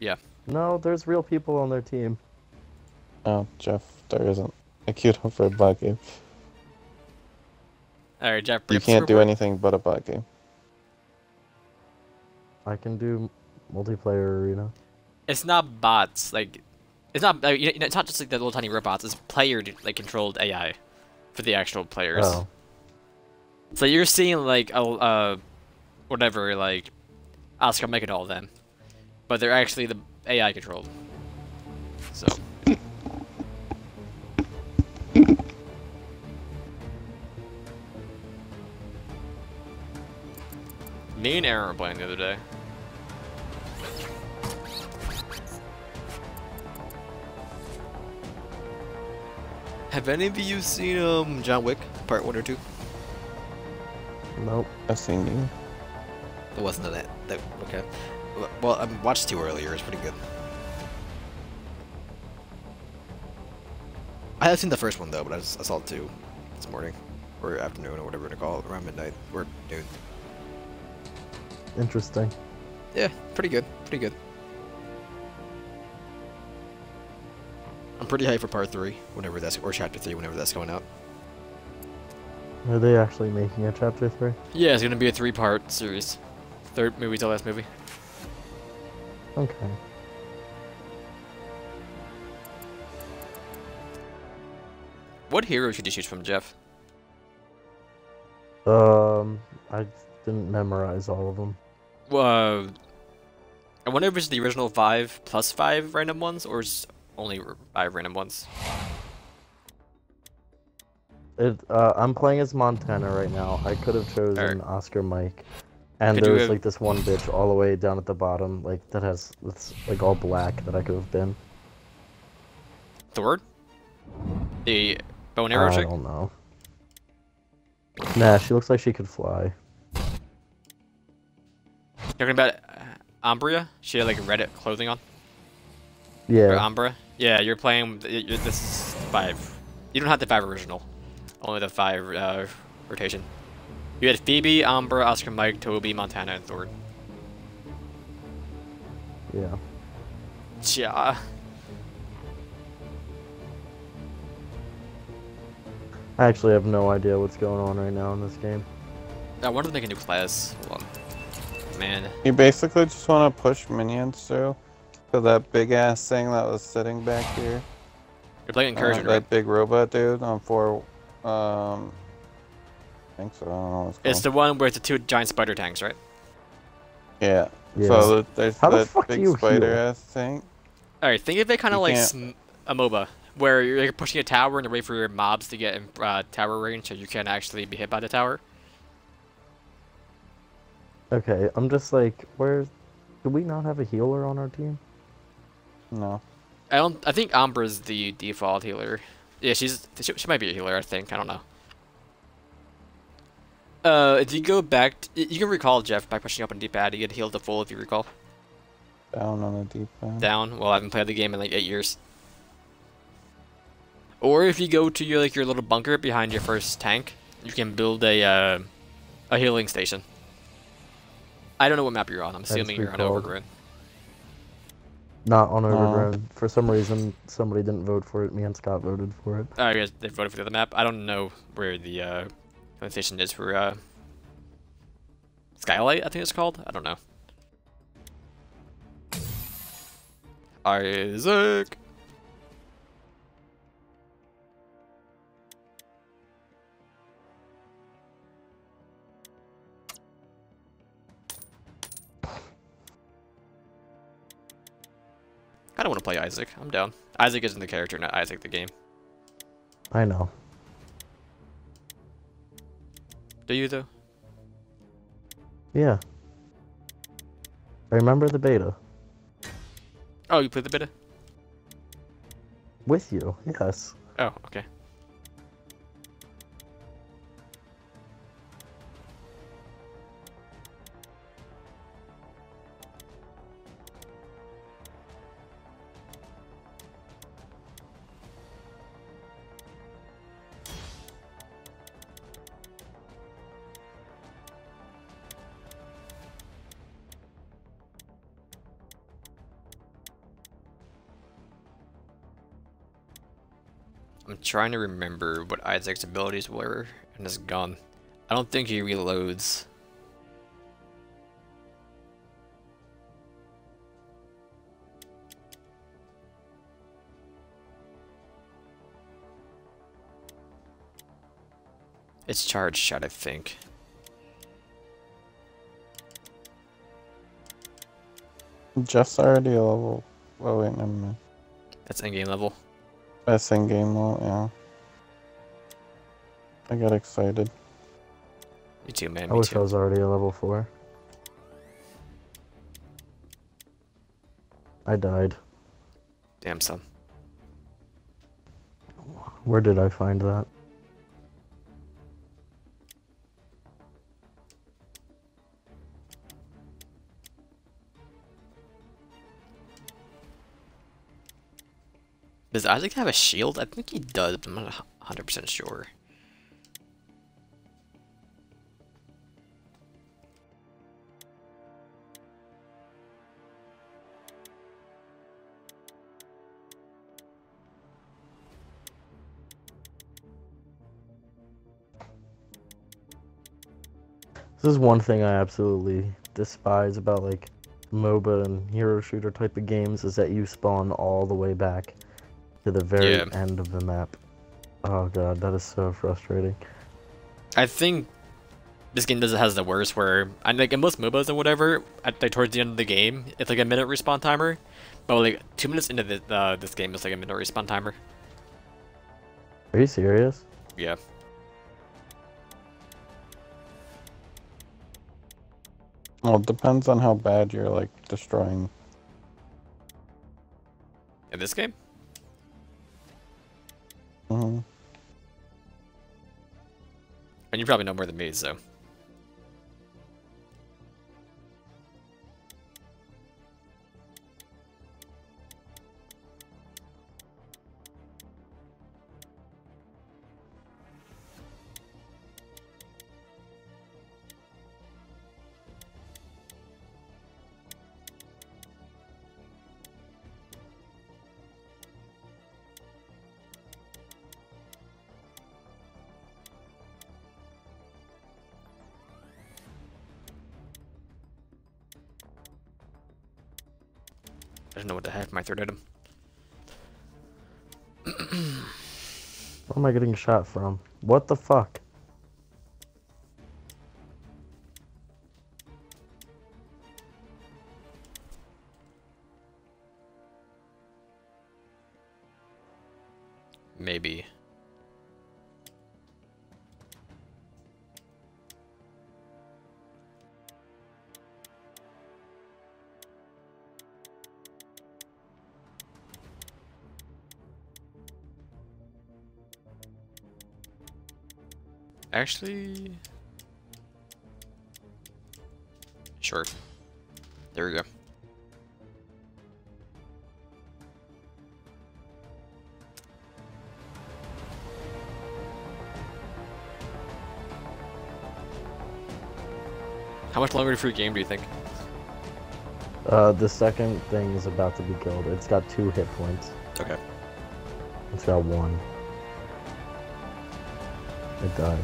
Yeah. No, there's real people on their team. Oh, Jeff, there isn't. I queued up for a bot game. All right, Jeff. You can't do anything but a bot game. I can do multiplayer arena. It's not bots. Like, it's not. You know, it's not just like the little tiny robots. It's player like controlled AI for the actual players. Oh, So you're seeing like a uh, whatever like Oscar Mike and all of them, but they're actually the AI controlled. So. Me and Aaron were playing the other day. Have any of you seen um John Wick Part One or Two? nope. I've seen you. It wasn't that. that okay. Well, I watched two earlier. It's pretty good. I have seen the first one though, but I, just, I saw two this morning or afternoon or whatever you want to call it, around midnight or noon. Interesting. Yeah, pretty good. Pretty good. I'm pretty hyped for part three, whenever that's or chapter three, whenever that's going out. Are they actually making a chapter three? Yeah, it's gonna be a three-part series. Third movie to last movie. Okay. What hero should you choose from, Jeff? Um, I didn't memorize all of them. Uh, I wonder if it's the original five plus five random ones, or is only five random ones. It. Uh, I'm playing as Montana right now. I could have chosen Alright. Oscar Mike, and Could you there's have- like this one bitch all the way down at the bottom, like that has it's like all black that I could have been. Thorn? The bow and arrow I chick? don't know. Nah, she looks like she could fly. Talking about uh, Umbria? She had like red clothing on? Or Yeah. Umbra? Yeah, you're playing. y- y- This is five. You don't have the five original. Only the five uh, rotation. You had Phoebe, Umbra, Oscar Mike, Toby, Montana, and Thorn. Yeah. Yeah. I actually have no idea what's going on right now in this game. I wonder if they can do class. Hold on. Man. You basically just want to push minions through to that big ass thing that was sitting back here. You're playing Uh, Incursion, that right? big robot dude on four. Um, I think so. I don't know what it's. It's the one where it's the two giant spider tanks, right? Yeah. Yeah. So there's How the that fuck big spider ass thing. Alright, think of it kind of like can't- a MOBA, where you're like, pushing a tower and you're waiting for your mobs to get in uh, tower range so you can't actually be hit by the tower. Okay, I'm just like, where? Do we not have a healer on our team? No. I don't. I think Umbra's the default healer. Yeah, she's she, she might be a healer. I think. I don't know. Uh, if you go back, t- you can recall Jeff by pushing up on D-pad. You get healed to full if you recall. Down on the deep end. Down. Well, I haven't played the game in like eight years. Or if you go to your like your little bunker behind your first tank, you can build a uh, a healing station. I don't know what map you're on. I'm assuming you're on. Overgrown. Not on No. Overgrown. For some reason, somebody didn't vote for it. Me and Scott voted for it. Oh, I guess they voted for the other map. I don't know where the uh, healing station is for uh, Skylight. I think it's called. I don't know. ISIC. I don't want to play Isaac. I'm down. ISIC isn't the character, not Isaac the game. I know. Do you though? Yeah. I remember the beta. Oh, you played the beta? With you, yes. Oh, okay. Trying to remember what ISIC's abilities were in his gun. I don't think he reloads. It's charge shot, I think. Jeff's already a level. Oh wait, never mind. That's in game level. That's in game mode, yeah. I got excited. Me too, man. I Me wish I was already a level 4. I died. Damn son. Where did I find that? Does ISIC have a shield? I think he does, but I'm not 100% sure. This is one thing I absolutely despise about like MOBA and hero shooter type of games is that you spawn all the way back to the very Yeah. end of the map. Oh god, that is so frustrating. I think this game does has the worst where I like in most MOBAs and whatever, at like towards the end of the game, it's like a minute respawn timer. But like two minutes into the, uh, this game, it's like a minute respawn timer. Are you serious? Yeah. Well, it depends on how bad you're like destroying. In this game? Hmm And you probably know more than me, so. Where am I getting shot from? What the fuck? Actually... Sure. There we go. How much longer for your game do you think? Uh, the second thing is about to be killed. It's got two hit points. Okay. It's got one. It died.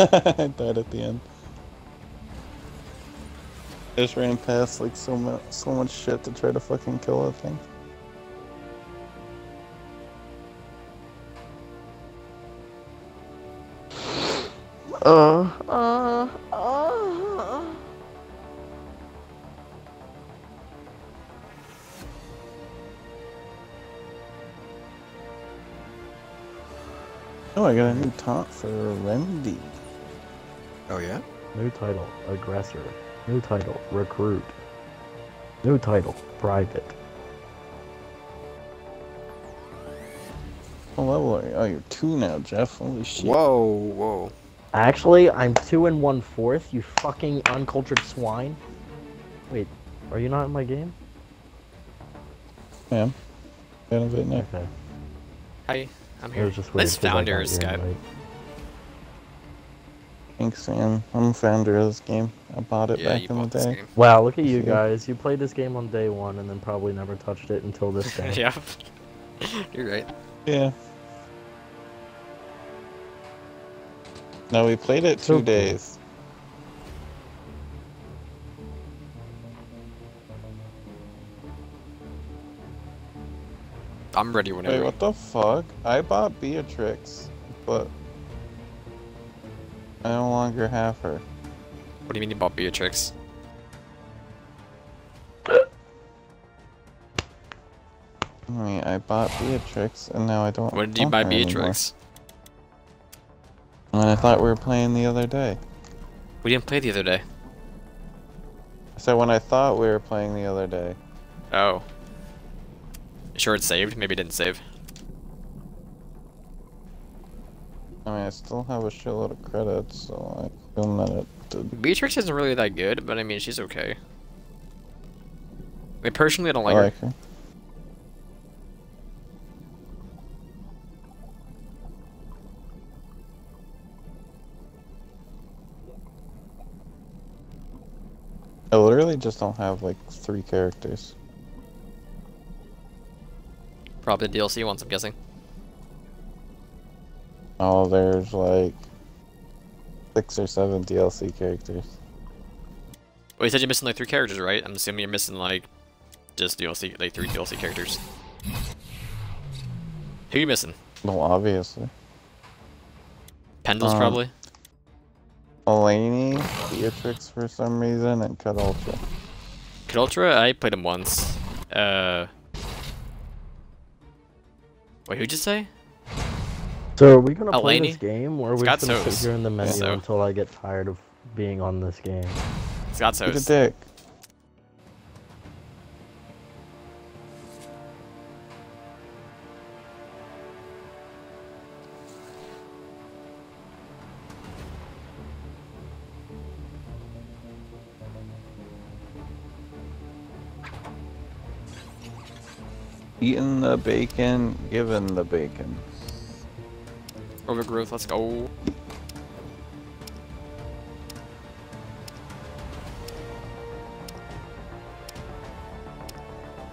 I died at the end. I just ran past like so much, so much shit to try to fucking kill that thing. Uh, uh, uh. Oh, I got a new taunt for Remedy. Oh yeah? New title, aggressor. New title, recruit. New title, private. What level are you? Oh, you're two now, Jeff. Holy shit. Whoa, whoa. Actually, I'm two and one fourth. You fucking uncultured swine. Wait, are you not in my game? Man. Got a bit now. Okay. Hi, I'm here. was just weird. This 'cause founder is your Skype. Invite. Thanks, man. I'm a founder of this game. I bought it Yeah, back in the bought this day. game. Wow, look at you guys. You played this game on day one and then probably never touched it until this day. yeah. You're right. Yeah. No, we played it So two cool. days. I'm ready whenever. Wait, whenever. what the fuck? I bought Beatrix, but I no longer have her. What do you mean you bought Beatrix? I mean, I bought Beatrix, and now I don't. When did you buy her anymore. Beatrix? When I thought we were playing the other day. We didn't play the other day. So when I thought we were playing the other day. Oh. Sure it's saved? Maybe it didn't save. I mean, I still have a shitload of credits, so I assume that it did. Beatrix isn't really that good, but I mean, she's okay. I mean, personally, I don't I like her. her. I literally just don't have like three characters. Probably DLC ones, I'm guessing. Oh, there's like six or seven DLC characters. Well, you said you're missing like three characters, right? I'm assuming you're missing like just DLC, like three DLC characters. Who are you missing? Well, obviously. Pendles, Um, probably. Alani, Beatrix for some reason, and Kid Ultra. Kid Ultra, I played him once. Uh. Wait, who'd you say? So are we gonna play this game, or are we just gonna Soos. sit here in the menu So. until I get tired of being on this game? Scott Eat a Sos. dick. Eating the bacon, given the bacon. Overgrowth, let's go.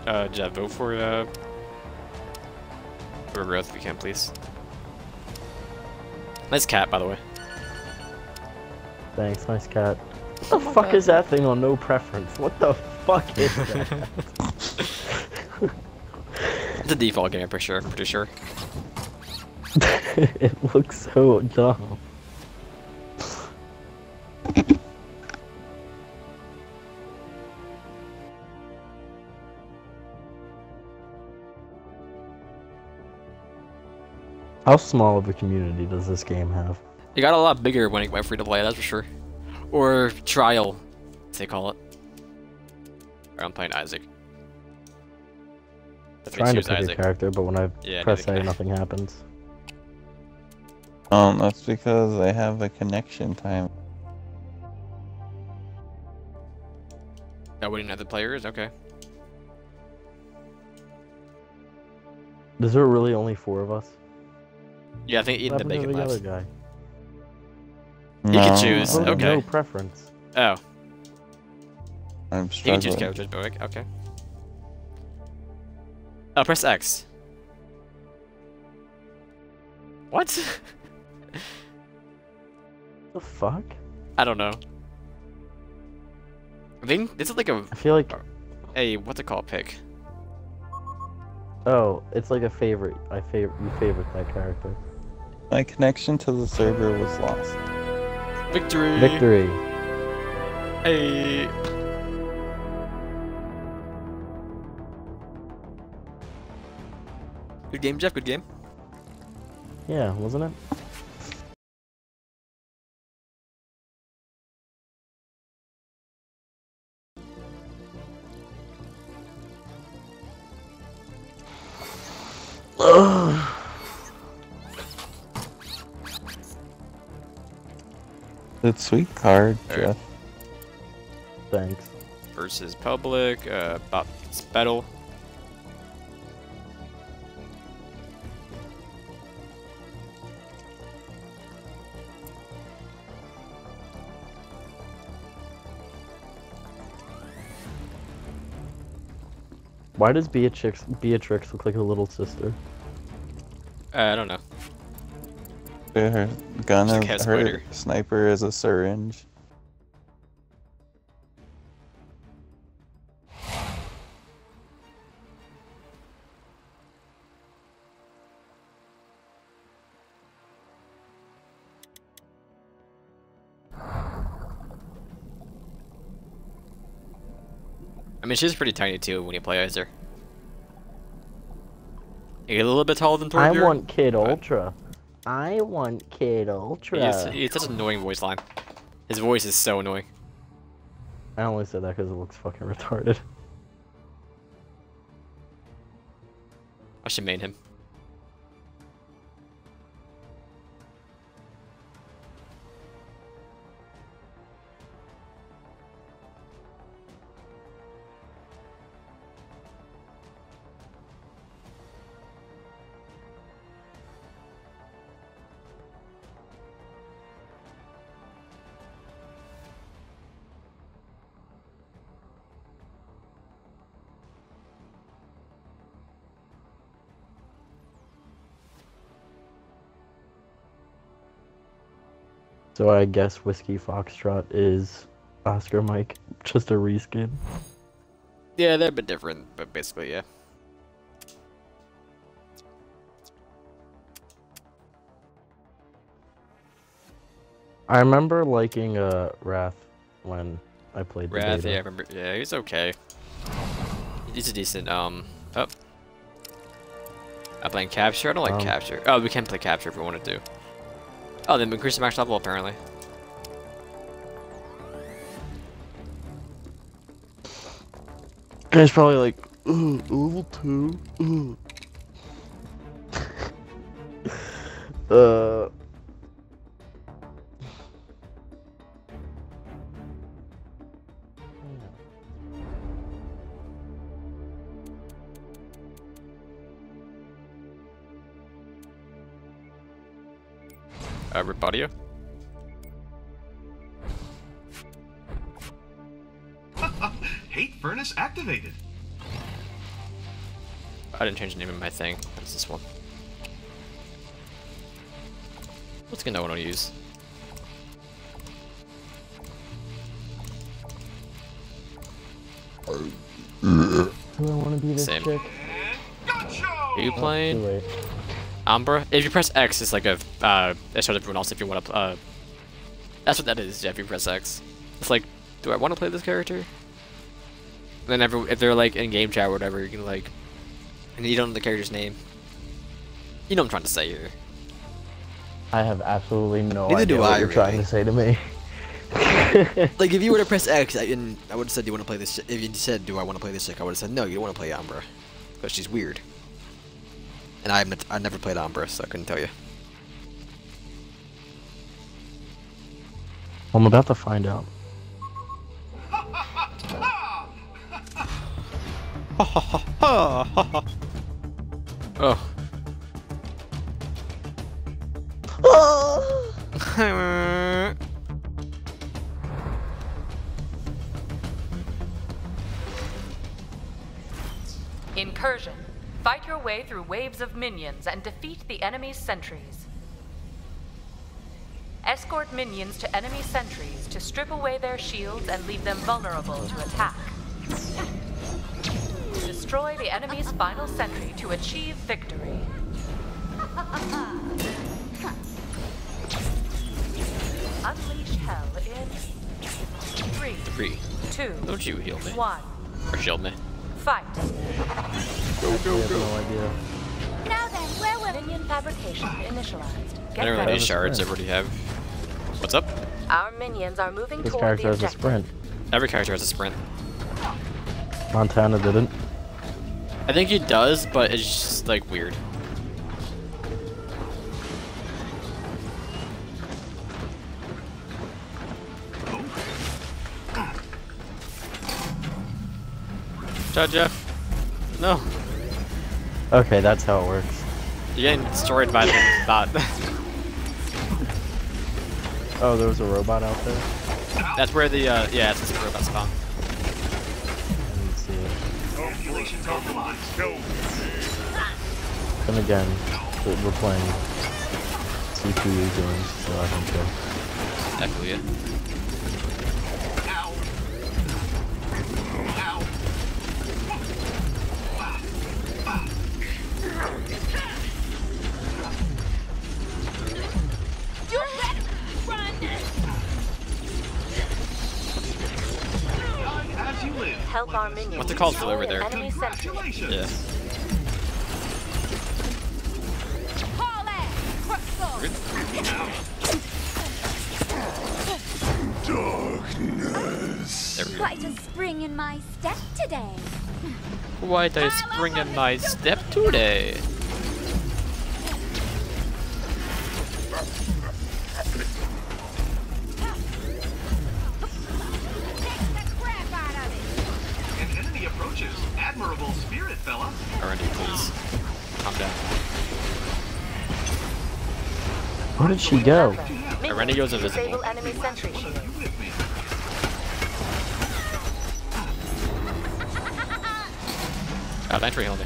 Uh, did I vote for, uh... Overgrowth if you can, please. Nice cat, by the way. Thanks, nice cat. What the fuck is that thing on no preference? What the fuck is that? It's a default game, I'm pretty sure. Pretty sure. it looks so dumb. How small of a community does this game have? It got a lot bigger when it went free to play, that's for sure. Or trial, as they call it. Or I'm playing ISIC. That's trying to pick a character, but when I Yeah, press A, nothing happens. Um, that's because I have a connection time. We didn't have the players? Okay. Is there really only four of us? Yeah, I think eating What the happened to bacon the other guy? You can choose, Oh, okay. No preference. Oh, I'm struggling. you can choose struggling. characters, but like, okay. Oh, press X. What? The fuck? I don't know. I think this is like a I feel like a what's it called pick. oh, it's like a favorite. I favor you favorite that character. My connection to the server was lost. Victory. Victory. Hey. Good game, Jeff. Good game. Yeah, wasn't it? sweet card, right. Jeff. Thanks. Versus public, uh, Bop battle. Why does Beatrix Beatrix look like a little sister? Uh, I don't know. Her gun She's is her spider. sniper is a syringe. I mean, she's pretty tiny too when you play as her. You get a little bit taller than I Torbjorn. want Kid Ultra. I want Kid Ultra. He's, he's such an annoying voice line. His voice is so annoying. I only said that because it looks fucking retarded. I should main him. So I guess Whiskey Foxtrot is Oscar Mike, just a reskin. Yeah, they're a bit different, but basically, yeah. I remember liking uh Rath when I played the Rath, yeah, I remember. Yeah, he's okay. He's a decent. Um, oh. I'm playing capture. I don't like Um, capture. Oh, we can play capture if we wanted to. Oh, then increase the max level apparently. Guy's probably like, Ugh, level two. Ugh. uh. Audio. Hate furnace activated. I didn't change the name of my thing. What's this one? What's gonna know what I'll use? Do I want to be this Same. chick? Gotcha! Are you Too playing late. Umbra? If you press X, it's like a uh, it shows everyone else if you want to. Uh, that's what that is. Yeah, if you press X, it's like, do I want to play this character? And then every, if they're like in game chat or whatever, you can like, and you don't know the character's name. You know what I'm trying to say here. I have absolutely no Neither idea do what I, you're trying to say to me. Like if you were to press X, I, and I would have said, "Do you want to play this?" If you said, "Do I want to play this chick?" I would have said, "No, you don't want to play Umbra, because she's weird." And I've not- I never played Umbra, so I couldn't tell you. I'm about to find out. Oh. Way through waves of minions and defeat the enemy's sentries. Escort minions to enemy sentries to strip away their shields and leave them vulnerable to attack. Destroy the enemy's final sentry to achieve victory. Unleash hell in three, Three. two, Don't you heal me one. or shield me? Fight. I have no idea. Now then, where will Minion fabrication initialized. I Get don't really ready. need shards. I already have. What's up? Our minions are moving This toward character the has a sprint. Every character has a sprint. Montana didn't. I think he does, but it's just like weird. Jeff. No, Okay, that's how it works. you're getting destroyed by the bot. Oh, there was a robot out there? That's where the uh, yeah, it's just a robot spawn. I didn't see it. Then again, we're playing CPU games, so I don't care. I feel ya. Ow. Minions What's it called destroy over there? Congratulations. Yeah. Haul ass! Crystal! There we go. Quite a spring in my step today. Quite a spring in my step today. She go? Minions Irene goes invisible. sentry One of shield. you with me. Oh, thanks for healing me.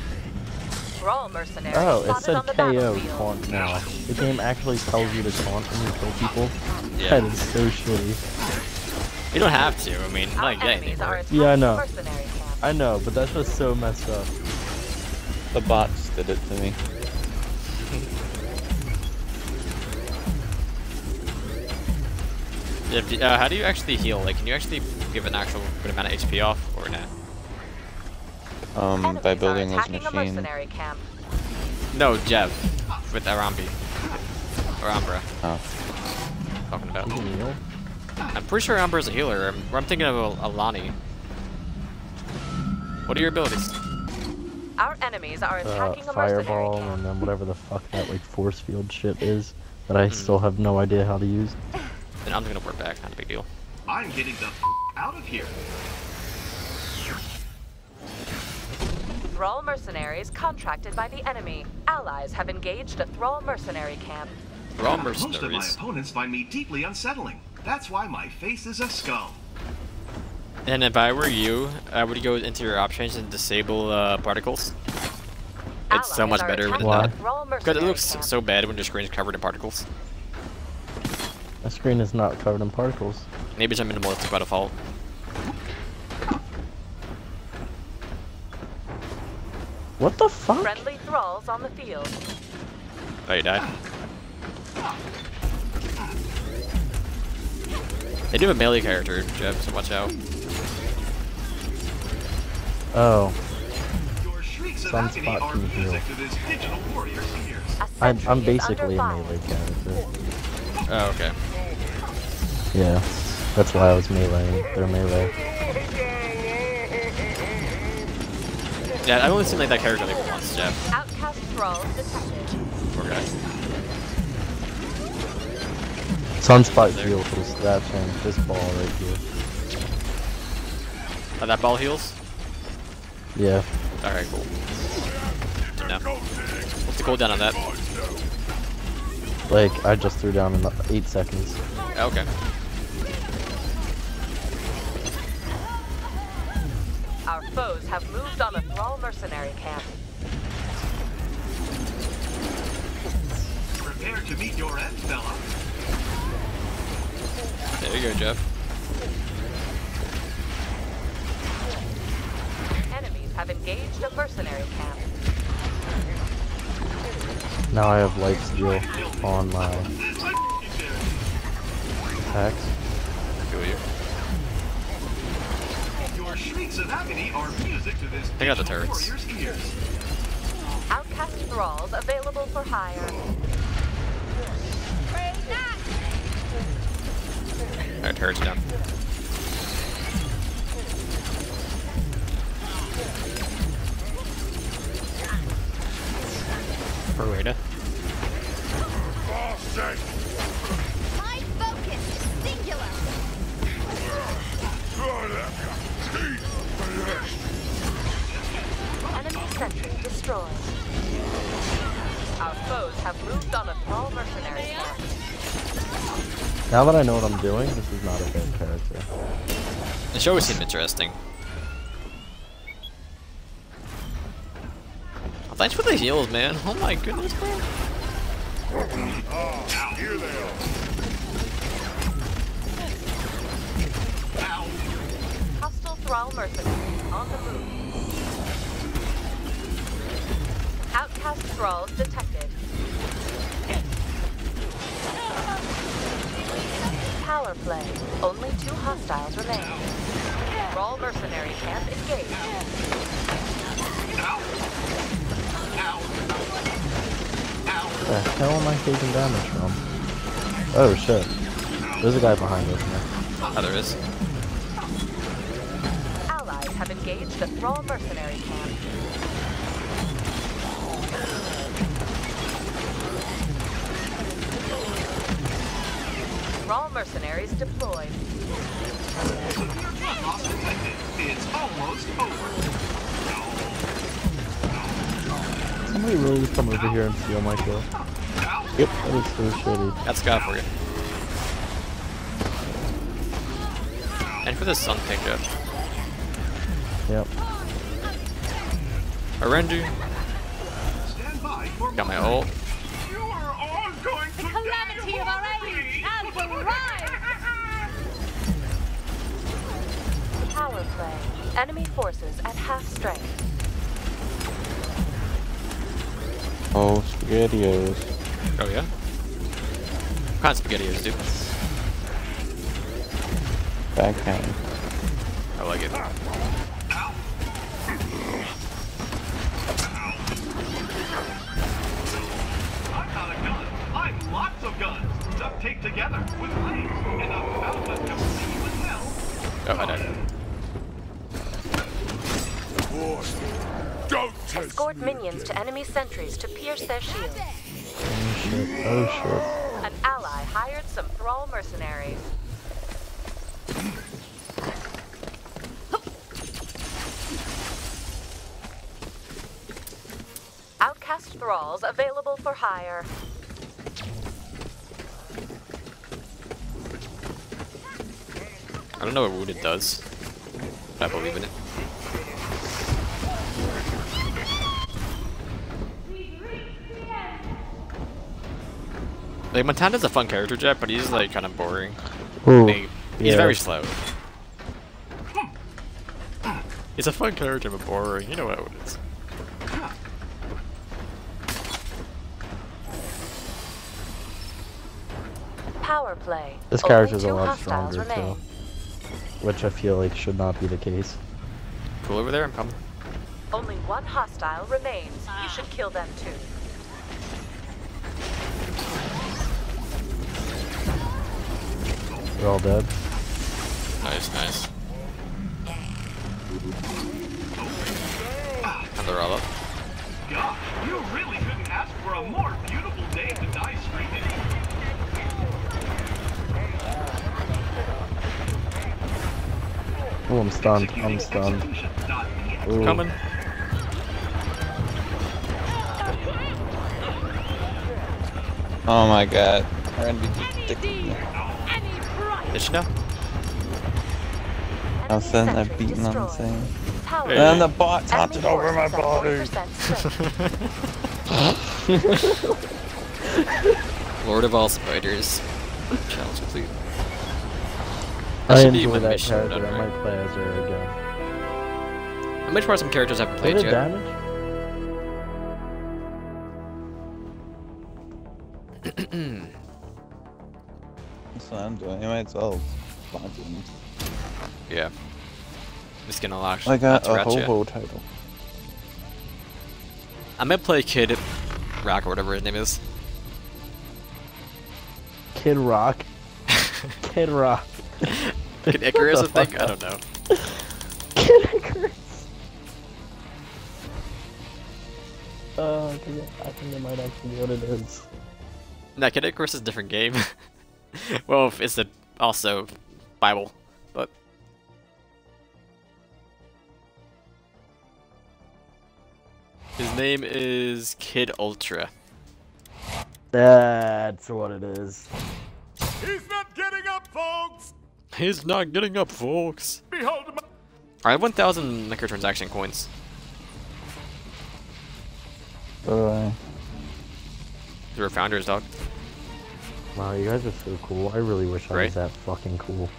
Thrall mercenaries Oh, it said KO taunt now. The game actually tells you to taunt when you kill people. Yeah. That is so shitty. You don't have to. I mean, not yet anymore. Yeah, I know. I know, but that's just so messed up. The bots did it to me. Uh, how do you actually heal? Like, can you actually give an actual good amount of HP off, or not? Um, Enemies by building this a machine. mercenary camp. No, Jeff. With Arambi. Or Umbra. Oh. Talking about. You? I'm pretty sure Umbra's a healer. I'm, I'm thinking of Alani. What are your abilities? Our enemies are Uh, attacking a mercenary fireball camp. and then whatever the fuck that like force field shit is that I still have no idea how to use. Then I'm gonna work back. Not a big deal. I'm getting the f- out of here. Thrall mercenaries contracted by the enemy. Allies have engaged a Thrall mercenary camp. We're all Most of my opponents find me deeply unsettling. That's why my face is a skull. And if I were you, I would go into your options and disable uh, particles. It's so much better when attacking Why? a Thrall Because it looks camp. so bad when your screen's covered in particles. My screen is not covered in particles. Maybe it's a minimalistic by default. What the fuck? Friendly thralls on the field. Oh, you died. They do have a melee character, Jeff, so watch out. Oh, Your shrieks of Sunspot can heal. music to this digital warrior's ears. A I'm, I'm basically a melee character. Oh, okay. Yeah, that's why I was meleeing. They're melee. Yeah, I've only seen like that character like once, Jeff. Outcast thralls detected. Poor guy. Sunspot There. heals that thing, this ball right here. Oh, that ball heals? Yeah. Alright, cool. Good to know. What's the cooldown on that? Like, I just threw down in 8 seconds. Okay. Our foes have moved on a Thrall mercenary camp. Prepare to meet your end, fella. There you go, Jeff. Enemies have engaged a mercenary camp. Now I have light steal on my I f***ing you. Shrieks of agony are music to this Take out the digital turrets. ears. Outcast thralls available for hire. Alright, turret's down. Parada. Uh, My focus is singular. Destroyed. Our foes have moved on a Thrall mercenary. Now that I know what I'm doing, this is not a bad character. The show seemed interesting. Oh, thanks for the heals, man. Oh my goodness, bro. Oh, here they are. Hostile Thrall mercenaries on the move. Outcast Thralls detected. Power play. Only two hostiles remain. Thrall mercenary camp engaged. The hell am I taking damage from? Oh shit. There's a guy behind us now. Oh, there is. Allies have engaged the Thrall mercenary camp. Mercenaries deployed. Lost detected. It's almost over. Somebody really come over here and steal my kill. Yep. That is so shitty. That's got for you. And for the Sun Tinga. Yep. Arendu. Stand by Got my ult. Enemy forces at half strength. Oh, SpaghettiOs. Oh yeah? What kind of spaghettios, dude? Backhand. Sentries to pierce their shields. Oh shit. Oh An ally hired some Thrall mercenaries. Outcast Thralls available for hire. I don't know what Wounded does. But I believe in it. Like, Montana's a fun character, Jet, but he's, like, kind of boring. Ooh. Like, he's yeah. very slow. He's a fun character, but boring. You know what it is. Power play. This Only character's a lot stronger remain. too. Which I feel like should not be the case. Cool over there? I'm coming. Only one hostile remains. You should kill them too. They're all dead. Nice, nice. And they're all up. Gosh, you really couldn't ask for a more beautiful day to die screaming. Oh, I'm stunned. I'm stunned. Ooh. Coming. Oh my god. Randy just dicked me. Did she know? I was sitting there Sentry beating on the thing. Power Hey. And the bot Enemy taunted over my forces body. Lord of all spiders. Challenge complete. I That should be enjoy that character. done, I might play as her again. I'm gonna try some characters I haven't Is played it yet. damage? That's what I'm doing. You might as well spawn him. Yeah. Just gonna lock. I got a Ratchet. ho-ho title. I'm gonna play Kid Rock or whatever his name is. Kid Rock. Kid Rock. Kid Icarus, I think. I don't know. Kid Icarus. Uh, I think I think it might actually be what it is. Nah, Kid Icarus is a different game. well, it's a, also Bible, but his name is Kid Ultra. That's what it is. He's not getting up, folks! He's not getting up, folks. Behold my... I have 1,000 microtransaction coins. Bye. We're founders, dog. Wow, you guys are so cool. I really wish I Right? was that fucking cool.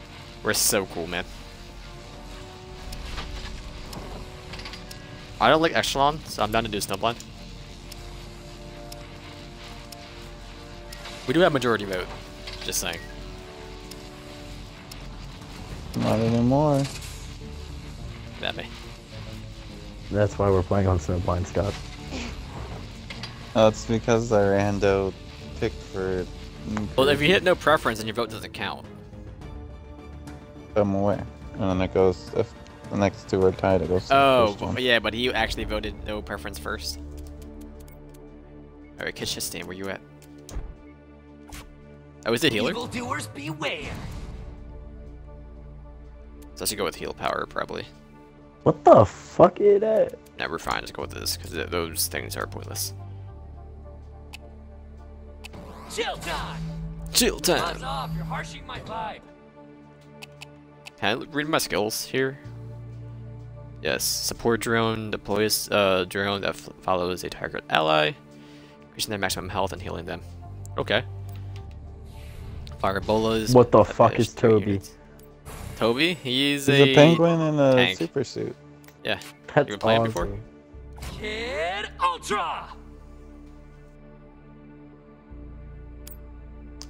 We're so cool, man. I don't like Echelon, so I'm down to do Snowblind. We do have majority vote. Just saying. Not anymore. That me. That's why we're playing on Snowblind, Scott. That's because I rando picked for. Well, if you hit no preference, then your vote doesn't count. I'm aware. And then it goes, if the next two are tied, it goes to the Oh, first one. yeah, but he actually voted no preference first. Alright, Kitchistan, where you at? Oh, is it healer? Evildoers beware. So I should go with heal power, probably. What the fuck is that? No, we're fine. Just go with this, because those things are pointless. Chill time. Chill Buzz time! off. You're harshing my vibe. Can I read my skills here? Yes. Support drone deploys a uh, drone that f follows a target ally, increasing their maximum health and healing them. Okay. Fire bolas. What the fuck is Toby? units. Toby? He's, He's a penguin in a tank. super suit. Yeah. That's You were playing before? Kid Ultra.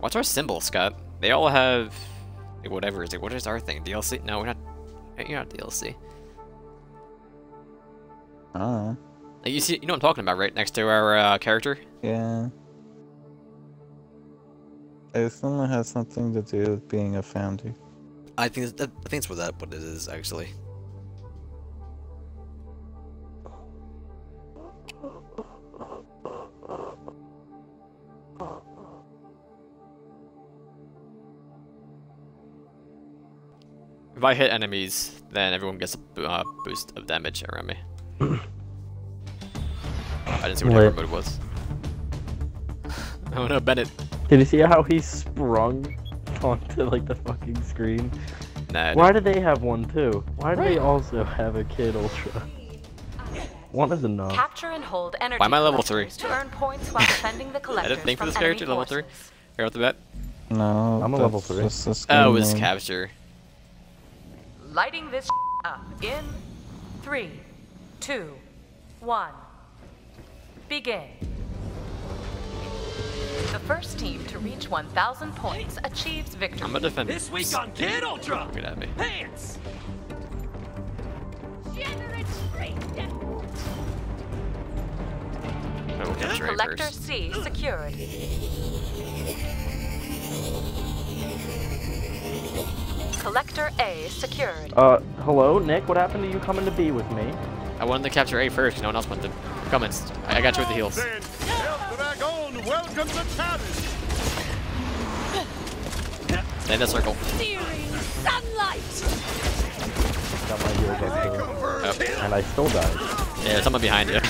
What's our symbol, Scott? They all have whatever. Is it? what is our thing? DLC? No, we're not. You're not DLC. Oh. Like, you see, you know what I'm talking about, right? Next to our uh, character. Yeah. I assume it has something to do with being a founder. I think that, I think it's what that what it is actually. If I hit enemies, then everyone gets a uh, boost of damage around me. I didn't see what Lit. every mode was. oh no, Bennett. Did you see how he sprung onto like the fucking screen? Nah. Why do they have one too? Why do they also have a Kid Ultra? One is enough. Capture and hold energy Why am I level three? to earn points while defending the collectors. I collectors didn't think for from this enemy character, level three. forces. Right off the bat. No, I'm a level three. just the Oh, screen it's name. capture. Lighting this up in three, two, one. Begin. The first team to reach 1,000 points achieves victory. I'm gonna defend. This week on Kid Ultra. Get at me. Pants. Generate straight death. I will capture A Collector. C secured. Collector A secured. Uh, hello, Nick. What happened to you coming to be with me? I wanted to capture A first. No one else wanted to. Comments. I, I got you with the heals. Then, El Dragon welcomes the challenge. In that circle. Searing sunlight. Got my heals up too. Oh. And I still died. Yeah, there's someone behind you.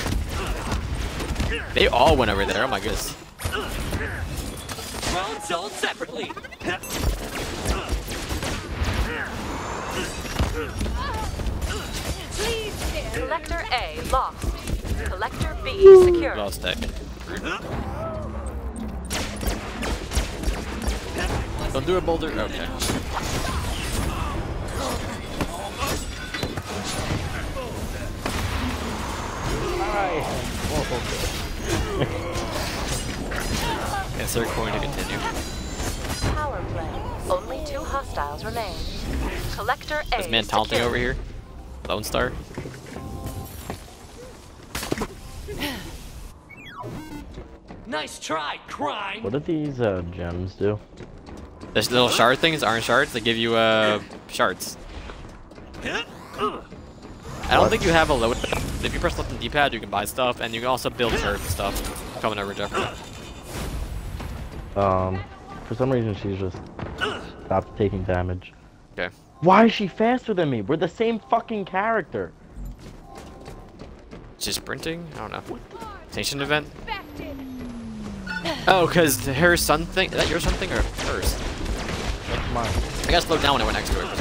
They all went over there. Oh my goodness. Drone sold separately. Collector A lost. Collector B secure. Lost deck. Don't do a boulder. Okay. Insert coin to continue. Power play. Only two hostiles remain. Collector A This man taunting over here. Lone Star. Nice try, crime. What do these uh, gems do? There's little shard things, orange shards, They give you uh shards. I don't think you have a load. If you press left on the D-pad, you can buy stuff, and you can also build turrets stuff. Coming over Jeffrey. Um, for some reason she's just stopped taking damage. Okay. Why is she faster than me? We're the same fucking character. Just sprinting? I don't know. Station event? Oh, because her son thing. Is that your son thing or hers? That's mine. I got slowed down when I went next to it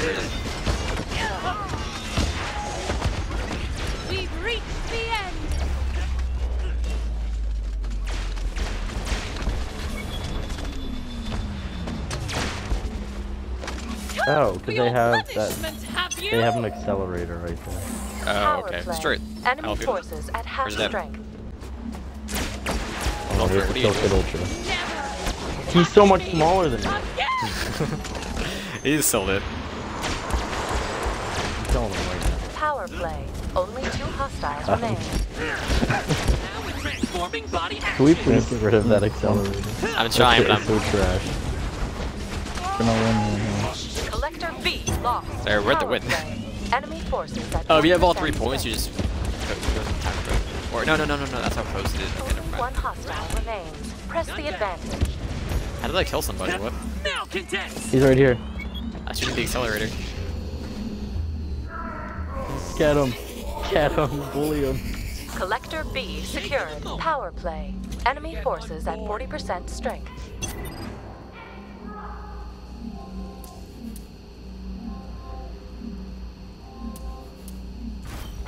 Oh, because they have that. Have you? They have an accelerator right there. Oh, okay. play. Destroy it. Enemy Help you. forces at half Where's that? strength. Oh, Ultra, here's what the are you doing? Ultra. He's so much smaller than me. He just sold it. I'm him right now. Power play. Only two hostiles remain. Now with transforming body Can we please get rid of that accelerator? I'm trying, but I'm. so trash. Gonna win right here. Collector B lost. Sorry, we're at the Power win. Enemy forces Oh, if you have all three points, you just. Or no, no, no, no, no. That's how posted it. Okay, One hostile remains. Press the advantage. How did I kill somebody? What? Now condense. He's right here. I shooting the accelerator. Get him. Get him. Bully him. Collector B secured. Power play. Enemy forces at 40% strength.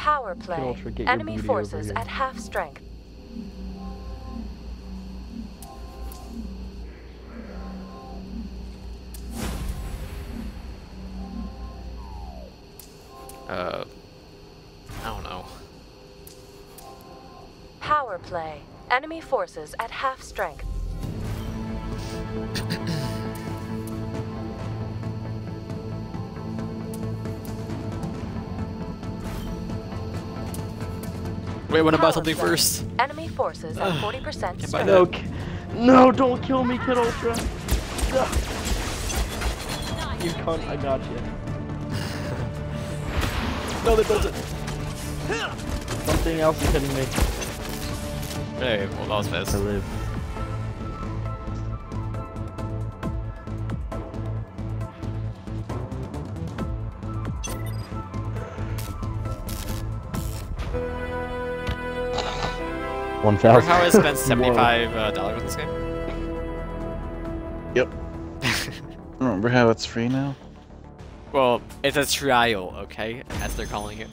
Power play. Ultra, get your Enemy booty over forces here. at half strength. Uh. I don't know. Power play. Enemy forces at half strength. Wait, I wanna buy something first? Enemy forces at 40% buy strength. No, no, don't kill me, Kid Ultra. No. You cunt, I got you. No, that doesn't. Something else is hitting me. Hey, well, that was I live. One Remember thousand. how I spent seventy-five uh, dollars on this game? Yep. Remember how it's free now? Well, it's a trial, okay, as they're calling it.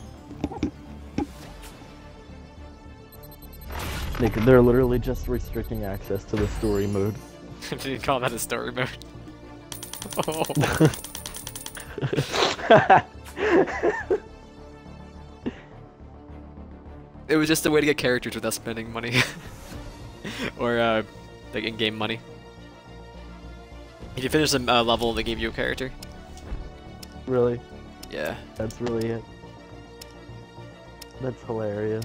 Nick, they're literally just restricting access to the story mode. Did you call that a story mode? Oh. It was just a way to get characters without spending money, or uh, like in-game money. If you finish a uh, level, they give you a character. really? Yeah. That's really it. That's hilarious.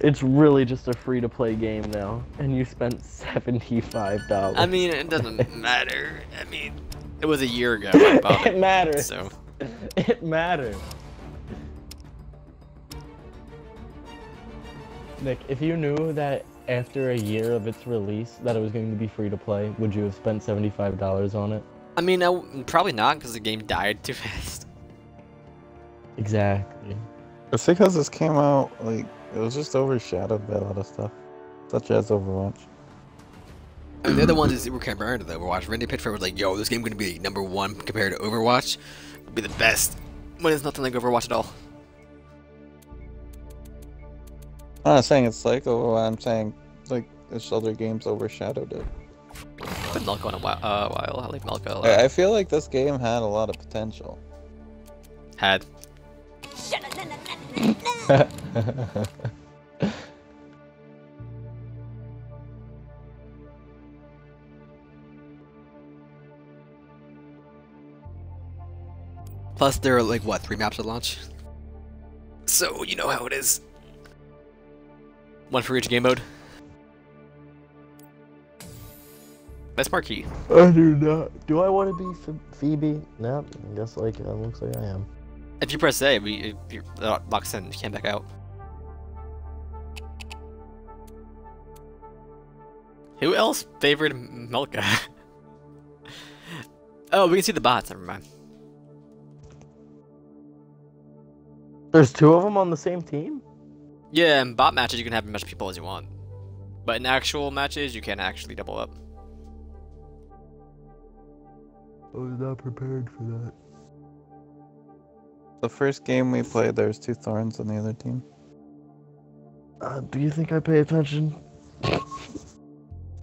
It's really just a free to play game now, and you spent $75. I mean, it doesn't matter. I mean, it was a year ago. I it it, matters. so It matters. Nick, if you knew that after a year of its release that it was going to be free to play, would you have spent $75 on it? I mean, I w probably not because the game died too fast. Exactly. It's because this came out, like, it was just overshadowed by a lot of stuff. Such as Overwatch. And they're the ones that were comparing to the Overwatch. Randy Pitchford was like, "Yo, this game gonna be number one compared to Overwatch. It'll be the best." When it's nothing like Overwatch at all. I'm not saying it's like Overwatch, I'm saying, like, this other games overshadowed it. Been Mellka on a while. Uh, while. I like Mellka a lot. I, I feel like this game had a lot of potential. Had. Plus, there are like what three maps at launch? So you know how it is. One for each game mode. That's marquee. I do not. Do I want to be Ph- Phoebe? No, I guess like it looks like I am. If you press A, we if you locks in. You can't back out. Who else favored M- Mellka? oh, we can see the bots. Never mind. There's two of them on the same team. Yeah, in bot matches you can have as much people as you want, but in actual matches you can't actually double up. I was not prepared for that. The first game we played, there was two Thorns on the other team. Uh, do you think I pay attention?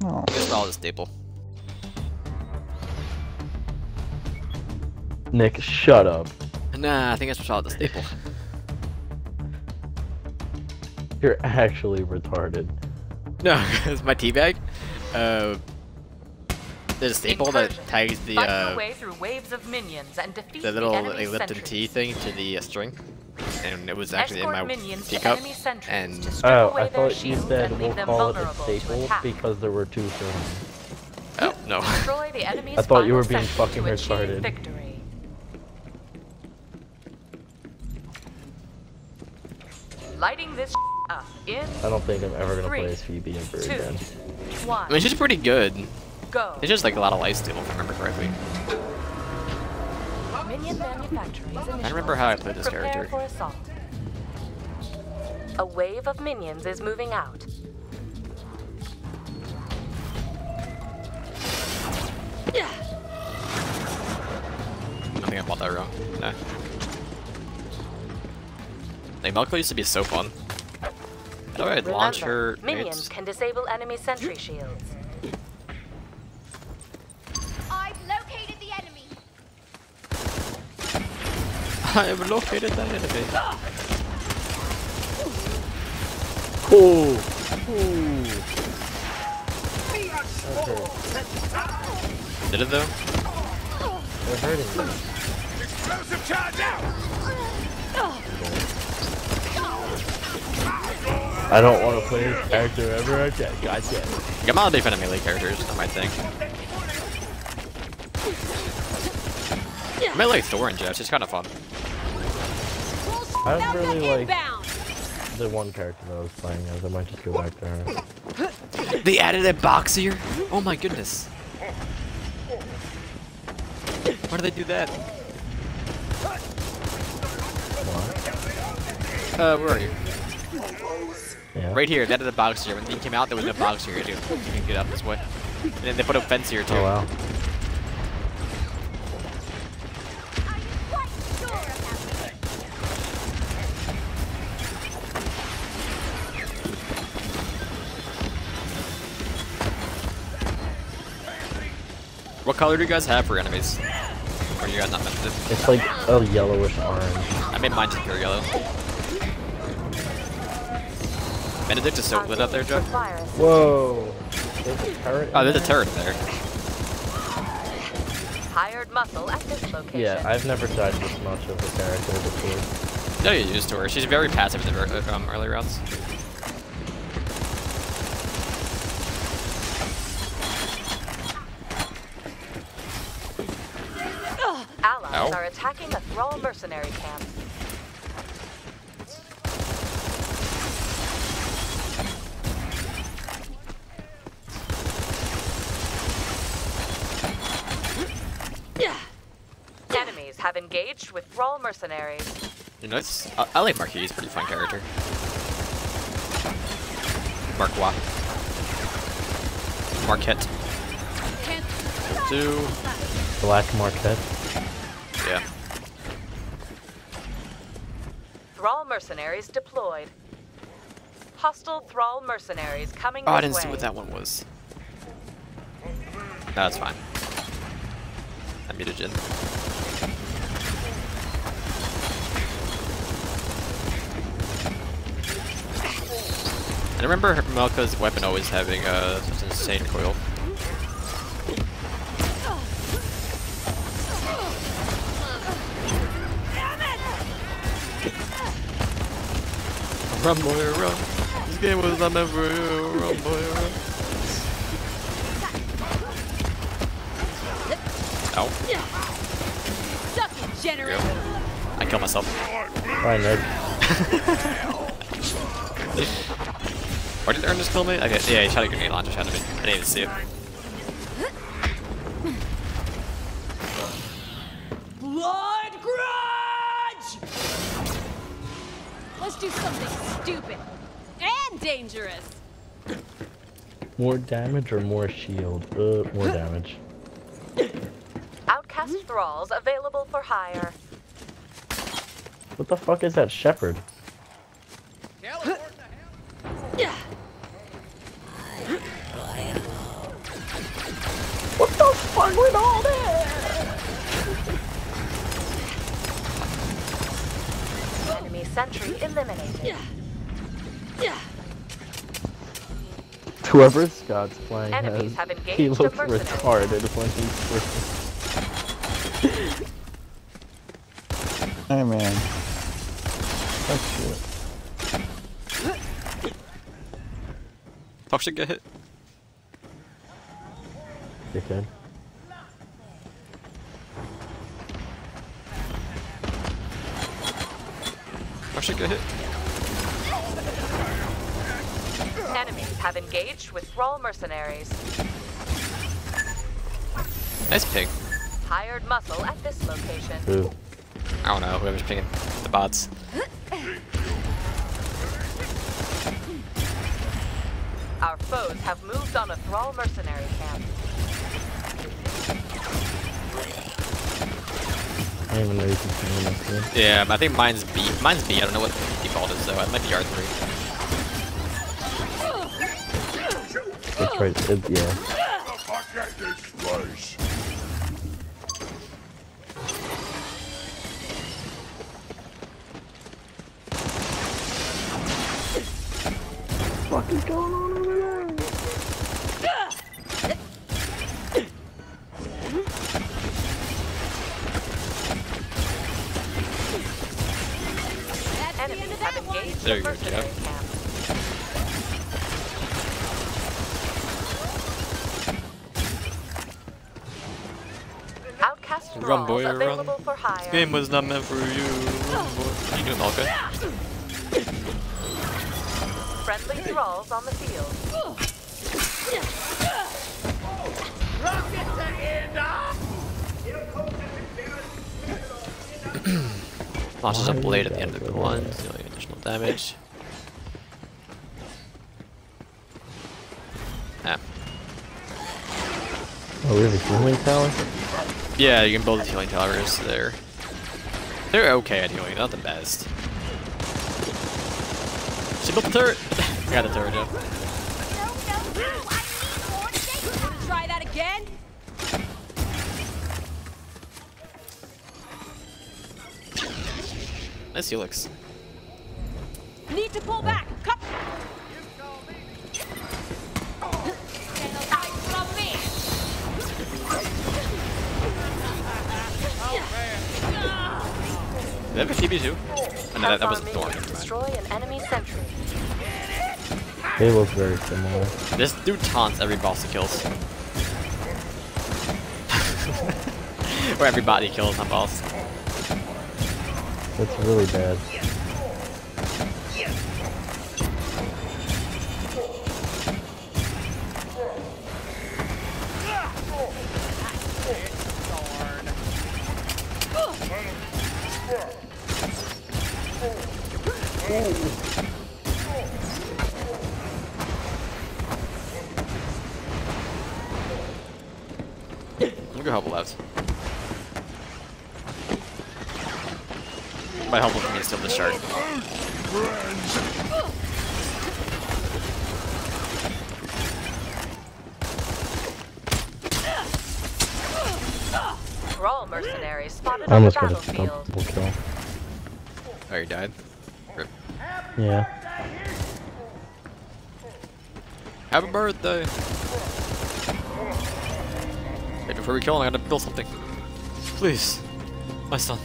Oh. It's all the staple. Nick, shut up. Nah, I think it's all the staple. You're actually retarded. No, it's my teabag. Uh, there's a staple that tags the uh, way through waves of minions and defeat the little enemy like, Lipton sentries. tea thing to the uh, string, and it was actually Escort in my minions to teacup. enemy sentries And to strip Oh, away I thought you shields said we'll call it a staple because there were two for him. oh no, Destroy the enemy's I thought you were being fucking to achieve retarded. Victory. Lighting this up in I don't think I'm ever gonna Three, play as Phoebe Emperor two, again. one. I mean she's pretty good. Go. It's just like a lot of lifesteal, if I remember correctly. Minion I remember how I played this Prepare character. for assault. A wave of minions is moving out. I think I bought that wrong. Nah. Like Melko used to be so fun. I launch her? Minions can disable enemy sentry shields. I've located the enemy. I have located that enemy. Cool. Did it though? They're hurting me. Explosive charge out! I don't want to play this character ever again. Gotcha. I'm not a big fan melee characters, not my thing. I might like Thor and Jeff, it's kind of fun. I really like the one character that I was playing as. I might just go back to her. They added a boxier? Oh my goodness. Why did they do that? Uh, where are you? Yeah. Right here, they added a boxier. When he came out, there was no boxier. You can you can get up this way. And then they put a fence here too. Oh wow. What color do you guys have for enemies? Or you guys not meant to? It's like a yellowish orange. I made mine just pure yellow. Benedict is so lit up there, Joe. Require Whoa. There's a turret. Oh, there's a turret there. hired muscle at this location. Yeah, I've never died this much of a character before. No, you're used to her. She's very passive in the um, early rounds. Allies Ow. are attacking a Thrall mercenary camp. Enemies have engaged with Thrall mercenaries. You know, it's, I, I like Marquis. He's a pretty fun character. Marquois. Marquette. Two. Black Marquette. Yeah. Thrall mercenaries deployed. Hostile Thrall mercenaries coming Oh, I didn't see what that one was. No, that's fine. I muted Jin. I remember Mellka's weapon always having uh, such an insane coil. Run boy run. This game was not meant for you. Run boy run. Ow. Suck it, generator. I killed myself. Bye, Nick. Why did Ernest kill me? Okay, yeah, he shot a grenade launcher at me. I didn't even see it. More damage or more shield? Uh, more damage. Outcast thralls available for hire. What the fuck is that shepherd? What the fuck went all that? Enemy sentry eliminated. Whoever Scott's playing Enemies has, have he engaged a looks retarded when he's playing. Hey man. Oh shit. Talk should get hit. Dickhead. Talk should get hit. Enemies have engaged with thrall mercenaries. Nice ping. Hired muscle at this location. Who? I don't know, whoever's picking the bots. Our foes have moved on a thrall mercenary camp. I didn't even know you could play this game. Yeah, I think mine's B. Mine's B. I don't know what the default is though. It might be R3. It's right. It, yeah. Run, thralls run. for hire. Game was not meant for you. You doing Malka? Friendly thralls on the field. Launches a blade at the end of the so one, dealing additional damage. Ah. Oh, we have a healing tower? Yeah, you can build the healing towers there. They're okay at healing, not the best. She built the turret! I got the turret, that again. Nice Helix. They look very similar. This dude taunts every boss he kills. or every bot kills, not boss. That's really bad. Look at help left. Might help with me steal the shark. Thrall mercenaries spotted I almost got a double kill. Oh, he died. Rip. Yeah. Happy birthday! Hey, before we kill him, I gotta build something. Please. My son.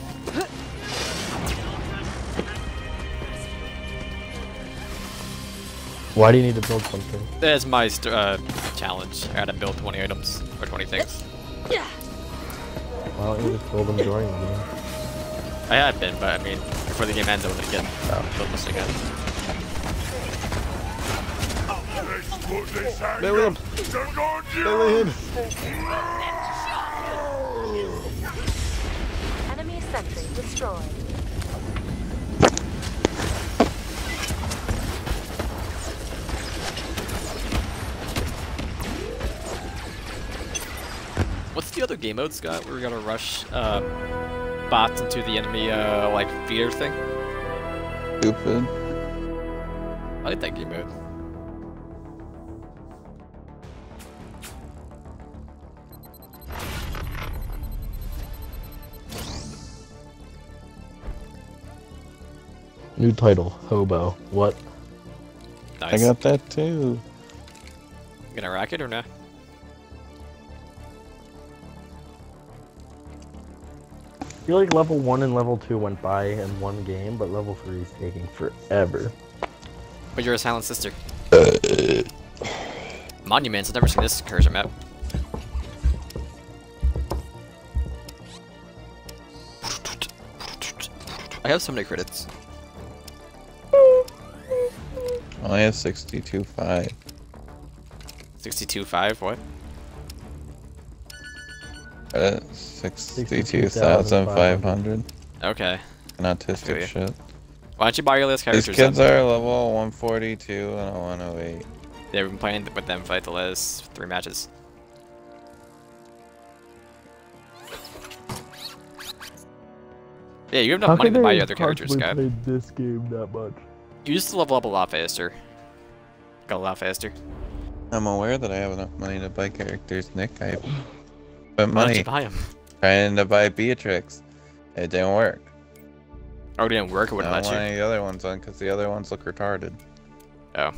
Why do you need to build something? That's my st- uh, challenge. I gotta build 20 items. Or 20 things. Yeah. Why don't you just build them during the game? I have been, but I mean, before the game ends, I want to get build this again. Let's put this Bury him. anger to good Bury him. Destroyed. What's the other game mode, Scott, where we gotta rush uh, bots into the enemy uh, like feeder thing? Stupid. I like that game mode. New title, Hobo. What? Nice. I got that too. Gonna rack it or not? I feel like level 1 and level 2 went by in one game, but level 3 is taking forever. But you're a silent sister. Uh. Monuments, I've never seen this cursor map. I have so many credits. Only have 62.5. 62.5, what? Uh, 62,500. Okay. An autistic you. shit. Why don't you buy your list These characters kids then? are level 142 and a 108. They've been playing with them for like the last three matches. Yeah, you have enough money to buy your other characters, Scott. played this game that much? You used to level up a lot faster. Got a lot faster. I'm aware that I have enough money to buy characters, Nick. I spent Why money you buy them? trying to buy Beatrix. It didn't work. Oh, it didn't work. It I wouldn't don't let want you. any the other ones on because the other ones look retarded. Oh.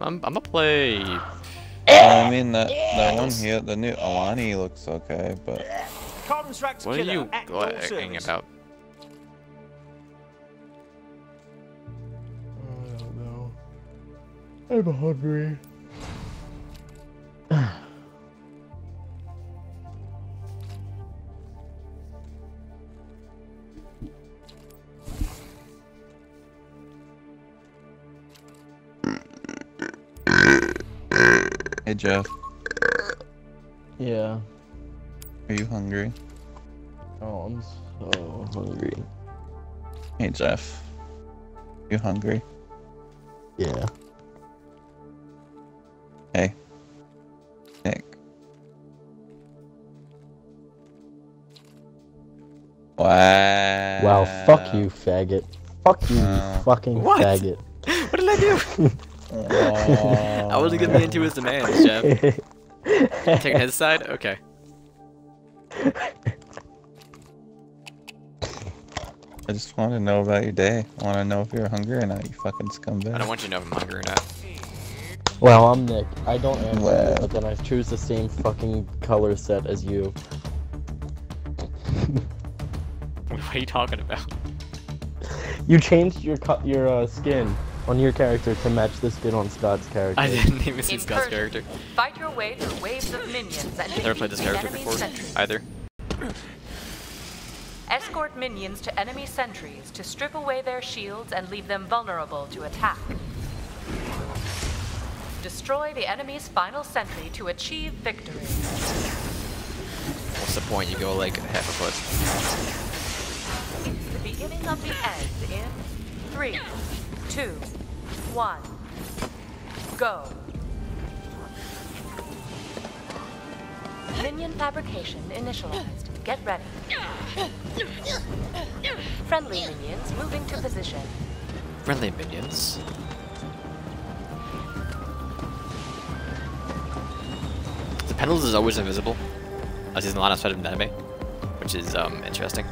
I'm, I'm gonna play. I mean that that one here, the new Alani looks okay, but What are you at your glacking service. about? I'm hungry. hey Jeff, Yeah. are you hungry? Oh, I'm so hungry. Hey Jeff, you hungry? Yeah. Hey, Nick. Wow. Wow, fuck you, faggot. Fuck you, you fucking What? faggot. What did I do? I wasn't gonna be into his demands, Jeff. Taking his side? Okay. I just want to know about your day. I want to know if you're hungry or not. You fucking scumbag. I don't want you to know if I'm hungry or not. Well, I'm Nick. I don't answer, Wow. but then I choose the same fucking color set as you. What are you talking about? You changed your co- your uh, skin on your character to match the skin on Scott's character. I didn't even see Scott's character. Fight your way through waves of minions and Never played this character before sentries. either. Escort minions to enemy sentries to strip away their shields and leave them vulnerable to attack. Destroy the enemy's final sentry to achieve victory. What's the point? You go like half a foot. It's the beginning of the end in three, two, one, go. Minion fabrication initialized. Get ready. Friendly minions moving to position. Friendly minions. Pendles is always invisible, as he's not outside of the anime, which is um interesting.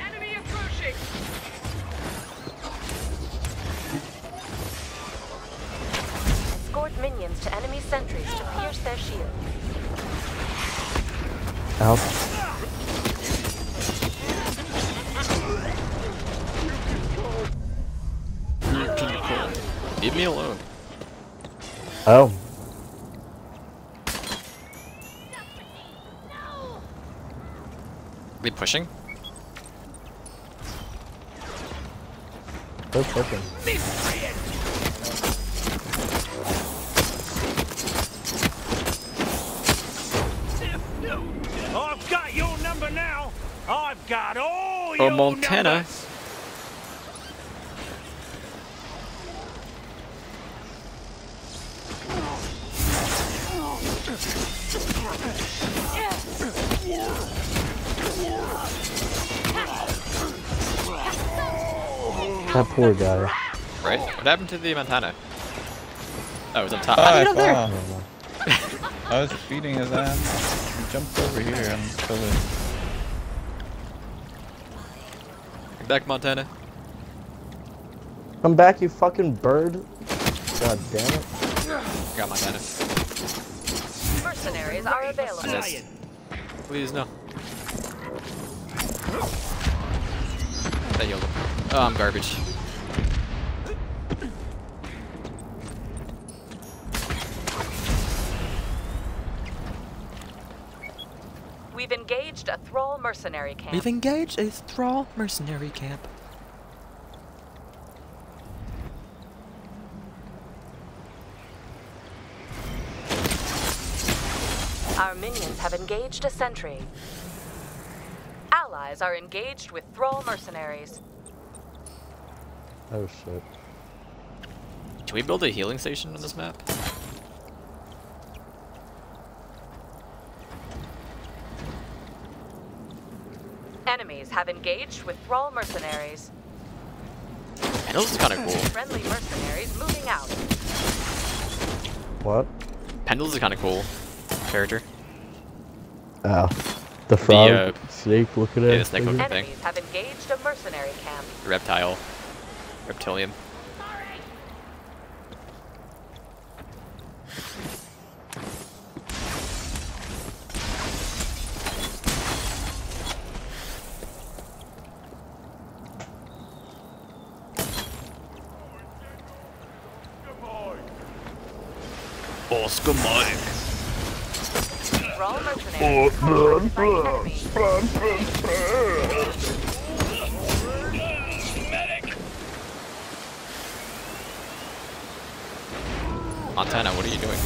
Enemy minions to enemy sentries to pierce their shield. Ouch. Leave me alone. Oh. Are we pushing? They're pushing. All Oh, Montana. That poor guy. Right? What happened to the Montana? Oh, it was on top. Oh, I did you get I up saw. don't know. I was beating his ass. He jumped over here and killed it. there? Back, Montana. Come back, you fucking bird. God damn it. Got Montana. Mercenaries are available. missed. Please, no. That healed him. Oh, I'm garbage. We've engaged a Thrall mercenary camp. We've engaged a Thrall mercenary camp. Our minions have engaged a sentry. Allies are engaged with Thrall mercenaries. Oh shit. Can we build a healing station on this map? Enemies have engaged with Thrall mercenaries. And this is kind of cool. Friendly mercenaries moving out. What? Pendle's a kind of cool character. Oh. The frog uh, snake looking yeah, at the snake looking- Thing. Enemies have engaged a mercenary camp. Reptile. Reptilian. Oscar Mike. Thrall mercenaries combat fighting enemies. Montana, what are you doing?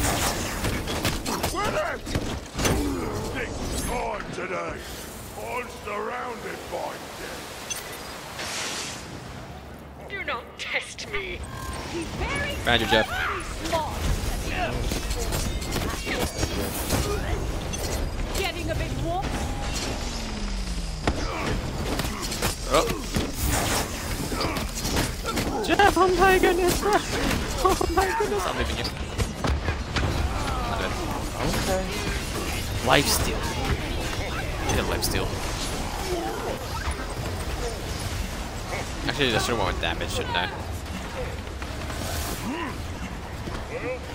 Thick time today. I'm surrounded by death. Do not test me. Round you, Jeff. Getting a bit warm. Oh. Jeff, oh my goodness. Oh my goodness. I'm leaving you. I'm dead. Okay. Life steal. Did life steal. Actually, I should have went with damage, shouldn't I?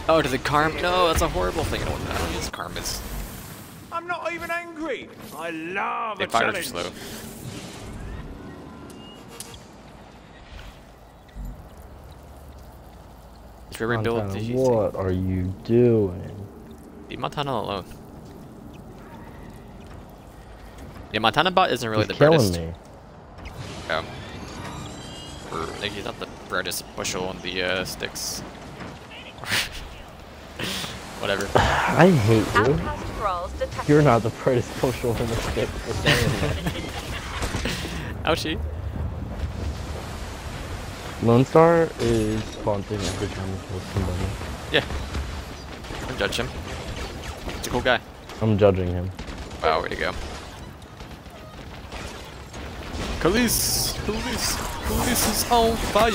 Oh, to the karm? No, that's a horrible thing. I don't, I don't use karmas. I'm not even angry. I love They a fire challenge. slow. Should we rebuild Montana, the what are you doing? Leave Montana alone. Yeah, Montana bot isn't really He's the killing brightest. me. Oh. Or, like, he's not the brightest bushel on the uh, sticks. Whatever. I hate you. Outcast detected. You're not the brightest bushel in the stick for saying. Ouchie. Lone Star is taunting every time he kills somebody. Yeah. Don't judge him. He's a cool guy. I'm judging him. Wow, way to go. Kleese! Kleese! Kleese is on fire!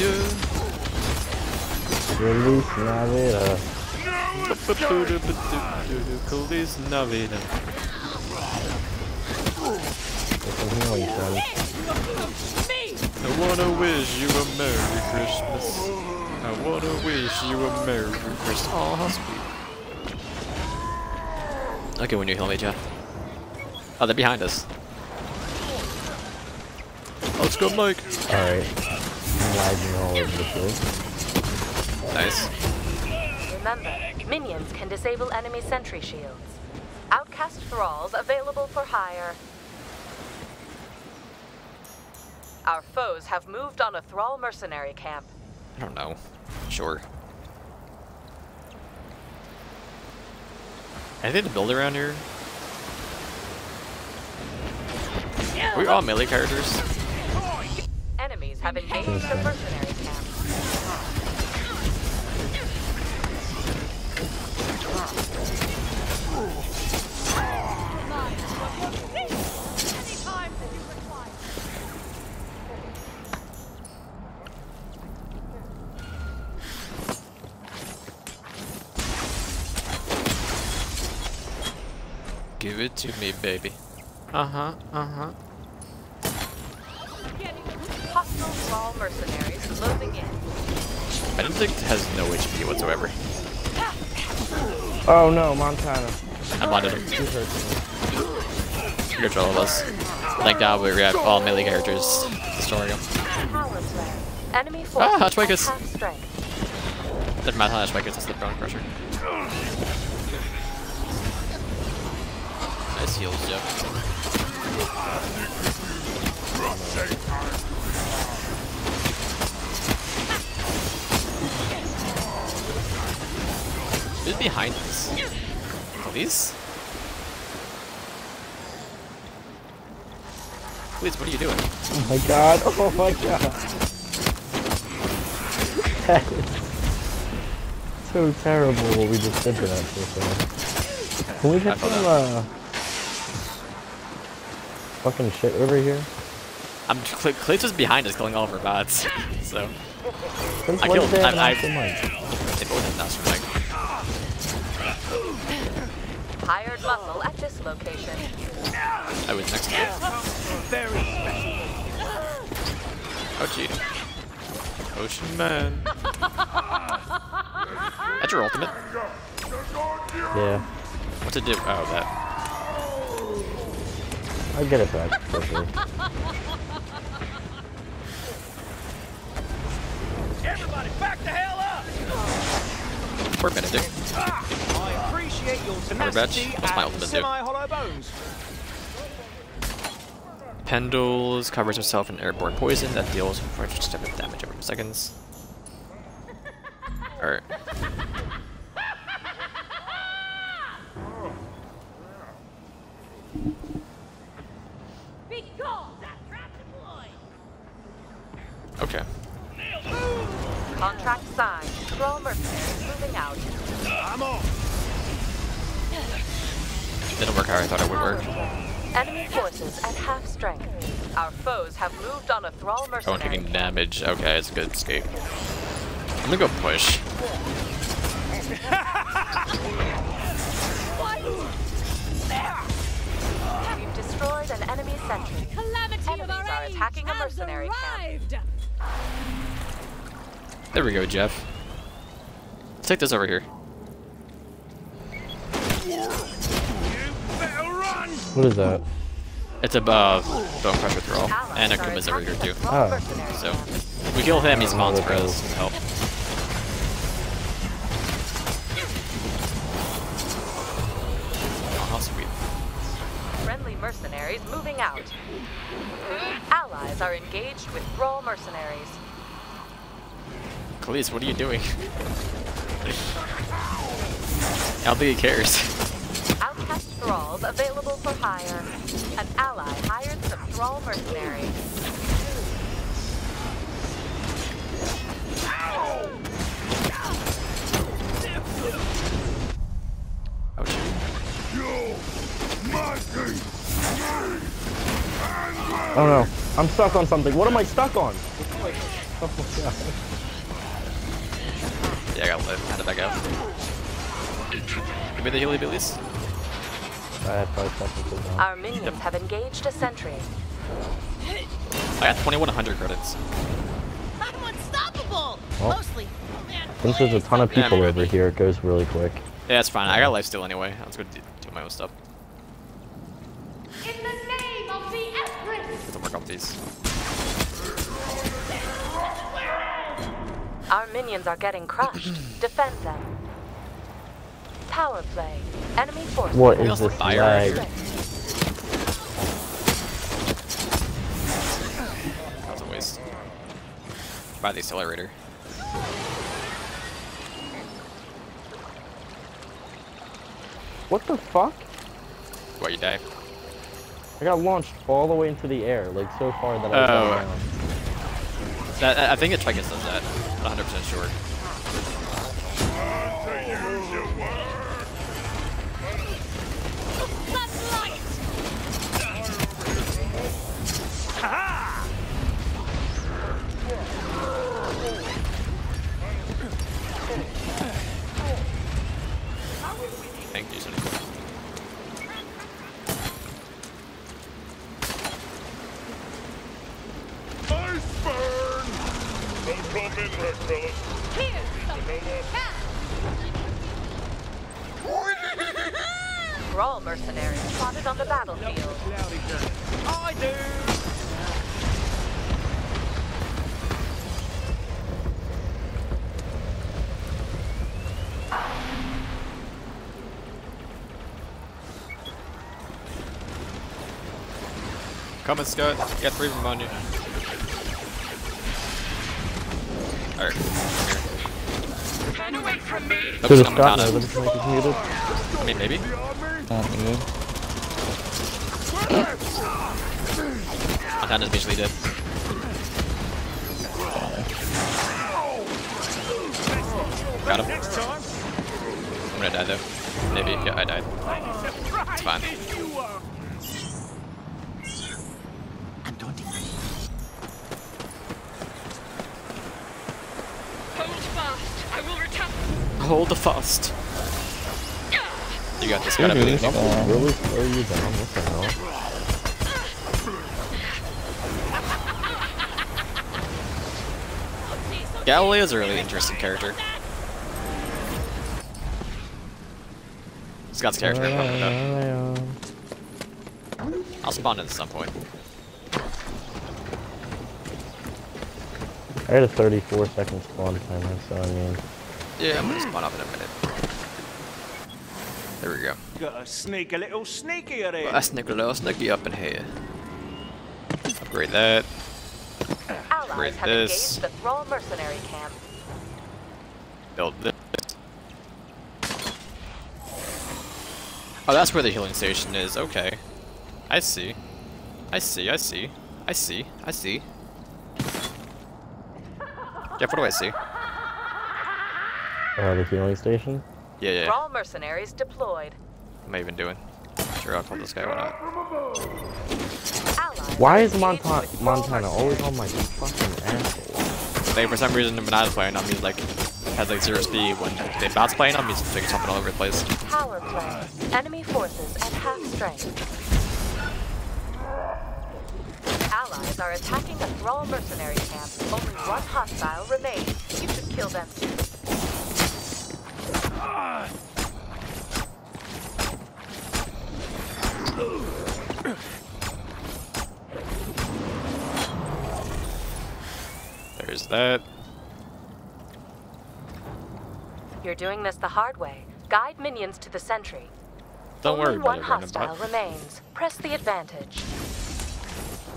Release Navida. Kleese Navida. Get some healing, son. I wanna wish you a Merry Christmas. I wanna wish you a Merry Christmas. Oh, how. Okay, when you heal me, Jeff. Oh, they're behind us. Let's go, Mike. Alright. I'm lagging all over the place. Nice. Remember, minions can disable enemy sentry shields. Outcast thralls available for hire. Our foes have moved on a thrall mercenary camp. I don't know. Sure. Anything to build around here? Are we all melee characters? Enemies have engaged a mercenary camp. It to me, baby. Uh huh. Uh huh. Hostile small mercenaries closing in. Benedict has no HP whatsoever. Oh no, Montana. I wanted him. He's hurting me. Good all of us. Thank God we have all melee characters destroying him. Enemy forces Ah, at Hatchwakers. half strength. Doesn't matter how much gets the bone crusher. Heals, Jeff. Who's behind us? Police? Please, what are you doing? Oh my god, oh my god. That is so terrible what we just did to that so far. Can we get some, uh... Fucking shit over here? I'm Cl Clates was behind us killing all of our bots, so Since I killed. did they I, I, Astro they both have Astro Mic. Hired muscle at this location. I was next to it. Very special. Oh gee. Ocean Man. That's your ultimate. Yeah, What's it do? Oh, that. I get it back quickly. Everybody, back the hell up! Poor Benedict. Ah, I appreciate your Cover badge. tenacity What's my and ultimate do? semi-hollow bones. Pendles covers herself in airborne poison that deals 400 step of damage every seconds. Alright. Damage. Okay, it's a good escape. I'm gonna go push. We've destroyed an enemy sentry. Calamity Enemies are attacking a has mercenary camp. There we go, Jeff. Let's take this over here. What is that? It's a uh, bone crusher thrall, Allies and are Akuma's over here too. Oh. So, camp. we kill him, he spawns for okay. us. Help. Oh, how sweet. Friendly mercenaries moving out. Allies are engaged with Thrall mercenaries. Kleese, what are you doing? I don't think he cares. Outcast thralls available for hire. An thrall mercenaries. Oh shoot. Oh no, I'm stuck on something. What am I stuck on? Oh my god. Yeah, I got live. How did that go? Give me the Healy Billies. Our minions have engaged a sentry. I got 2100 credits. I'm unstoppable! Well, Mostly. Man, Since there's a ton of people me over here, it goes really quick. Yeah, that's fine. I got life steal anyway. Let's go do, do my own stuff. In the name of the Empress! Get to work on these. Our minions are getting crushed. Defend them. Power play. Enemy forces. What We this fire lag? here. That was a waste. Buy the accelerator. What the fuck? Why you die? I got launched all the way into the air, like so far that I Oh. fell down. That, I- I think it Trigus does that. Not 100% sure. Red fellas. Cash. Thrall mercenaries spotted on the battlefield. I do. Coming, Scott. Got three of them on you. Run away from me. Nope, Should have I'm Scott down. know that his mic is muted. I mean, maybe. Not needed. Montana's basically dead. Got him. Next time. I'm gonna die though. Maybe. Yeah, I died. It's fine. You, uh, Hold fast. I will return. Hold the fast. You got this, You're Scott. I really believe. Really slow you down? What the hell? Galilea's a really interesting character. Scott's character. I'm fine with that. I'll spawn in at some point. I had a 34 second spawn timer, so I mean, Yeah, I'm gonna hmm. spawn up in a minute. There we go. gotta sneak a little sneakier there. Let's sneak a little sneaky up in here. Upgrade that. Allies Upgrade have this. engaged the Thrall mercenary camp. Build this. Oh, that's where the healing station is. Okay. I see. I see, I see. I see, I see. Jeff, what do I see? Uh, the healing station. Yeah, yeah. Thrall mercenaries deployed. What am I even doing? Sure, I'll call this guy. Why not? Why is Monta Montana always on my fucking asshole? Like, for some reason, when I was playing him, he's like, has like zero speed. When they bounce playing him, he's just like jumping all over the place. Power play. Enemy forces at half strength. Allies are attacking a Thrall mercenary camp. Only one hostile remains. You should kill them too. There's that. You're doing this the hard way. Guide minions to the sentry. Don't Only worry about one it, hostile remains. Press the advantage.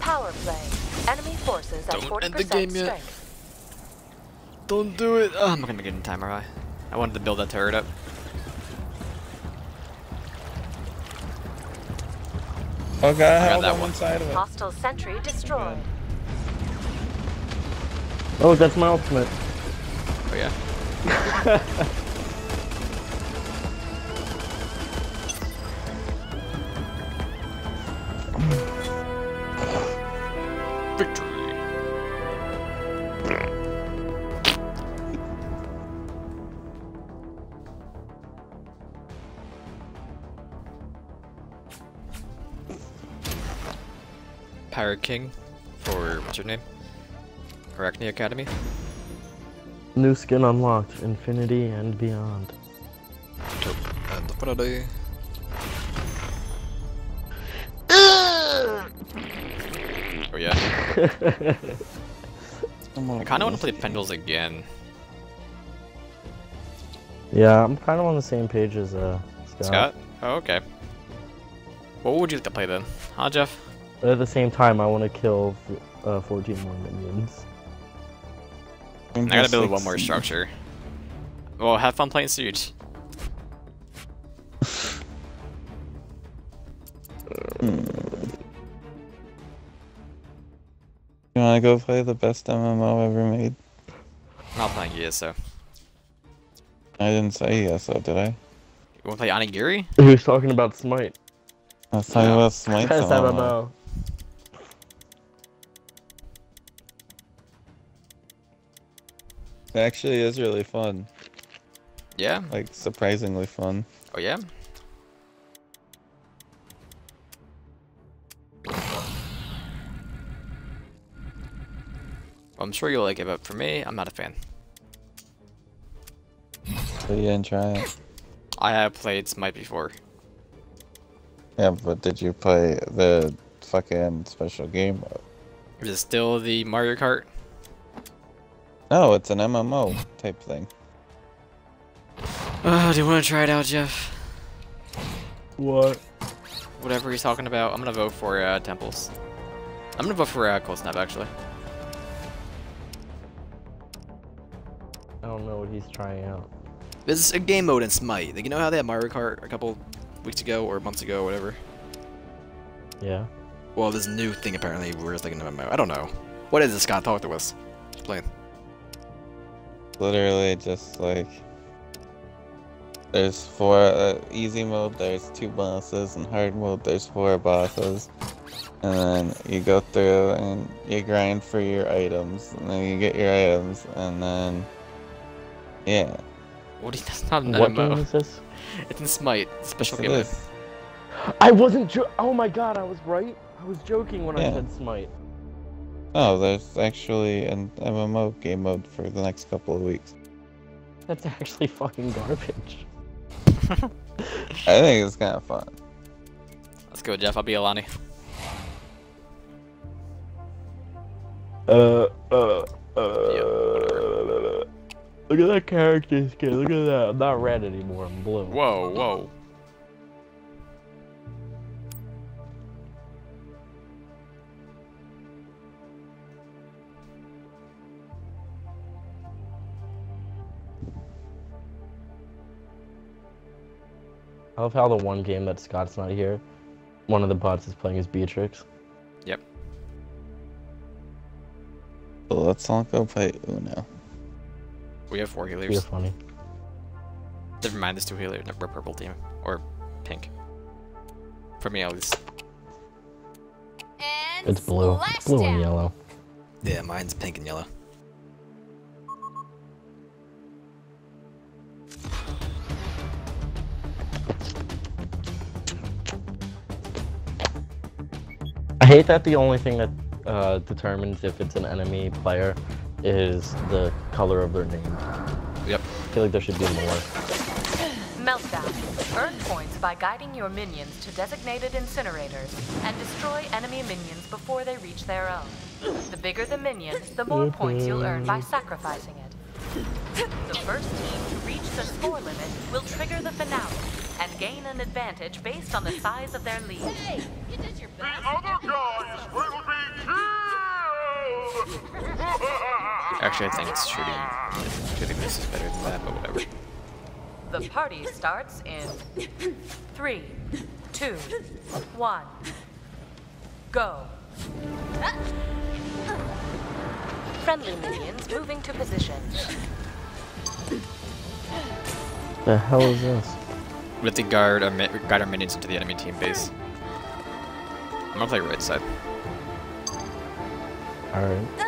Power play. Enemy forces at Don't 40% end the game yet. strength. Don't do it. Oh, I'm not gonna get in time, are I? I wanted to build that turret up. Okay, I got held that on one. side of it. Hostile sentry destroyed. Oh, that's my ultimate. Oh yeah. King for what's your name? Arachne Academy. New skin unlocked, infinity and beyond. And Friday. Oh yeah. I kind of want to play Pendles again. yeah, I'm kind of on the same page as uh, Scott. Scott? Oh, okay. What would you like to play then? Huh, Jeff? But at the same time, I want to kill uh, 14 more minions. I gotta build one more structure. Well, have fun playing Siege. You wanna go play the best MMO ever made? I'm not playing ESO. I didn't say ESO, did I? You wanna play Onigiri? Who's talking about Smite? I was talking No. about Smite. Yes, MMO. It actually is really fun. Yeah? Like, surprisingly fun. Oh yeah? I'm sure you'll like it, but for me, I'm not a fan. So you didn't try it. I have played Smite before. Yeah, but did you play the fucking special game? Is it still the Mario Kart? No, it's an MMO type thing. Uh, do you want to try it out, Jeff? What? Whatever he's talking about, I'm gonna vote for uh, Temples. I'm gonna vote for uh, Cold Snap, actually. I don't know what he's trying out. There's a game mode in Smite. Like, you know how they had Mario Kart a couple weeks ago or months ago, or whatever. Yeah. Well, this new thing apparently where it's like an MMO. I don't know. What is this, Scott? Talk to us. Explain. Literally just like there's four uh, easy mode. There's two bosses, and hard mode. There's four bosses, and then you go through and you grind for your items, and then you get your items, and then yeah. What do that's not an What MMO. game is this? It's in Smite. Special Yes, game I wasn't jo- Oh my god, I was right. I was joking when I said Smite. Oh, there's actually an MMO game mode for the next couple of weeks. That's actually fucking garbage. I think it's kind of fun. Let's go, Jeff. I'll be Alani. Uh, uh, uh. Look at that character skin. Look at that. I'm not red anymore. I'm blue. Whoa, whoa. I love how the one game that Scott's not here, one of the bots is playing as Beatrix. Yep. So let's all go play Uno. We have four You're healers. funny. Never mind, there's two healers. No, we're purple team. Or pink. For me, at least. And It's blue. It's blue and yellow. Yeah, mine's pink and yellow. I hate that the only thing that uh, determines if it's an enemy player is the color of their name. Yep. I feel like there should be more. Meltdown. Earn points by guiding your minions to designated incinerators and destroy enemy minions before they reach their own. The bigger the minion, the more points you'll earn by sacrificing it. The first team to reach the score limit will trigger the finale and gain an advantage based on the size of their lead. Hey, you did your The other guys will be killed! Actually, I think it's shooting. Shooting this is better than that, but whatever. The party starts in three, two, one, go. Friendly minions moving to position. The hell is this? We have to guard our, guide our minions into the enemy team base. Hmm. I'm gonna play right side. Alright.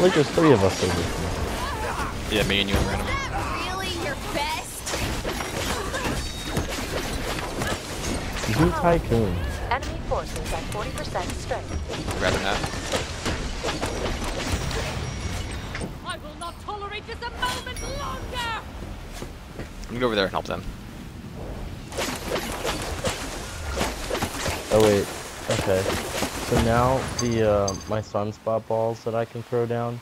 Like there's three of us over here. Yeah, me and you and random. Really your best? Do Tycoon. Enemy forces at 40% strength. Rather not. I will not tolerate this a moment longer! I'm gonna go over there and help them. Oh wait. Okay. So now the uh, my sunspot balls that I can throw down,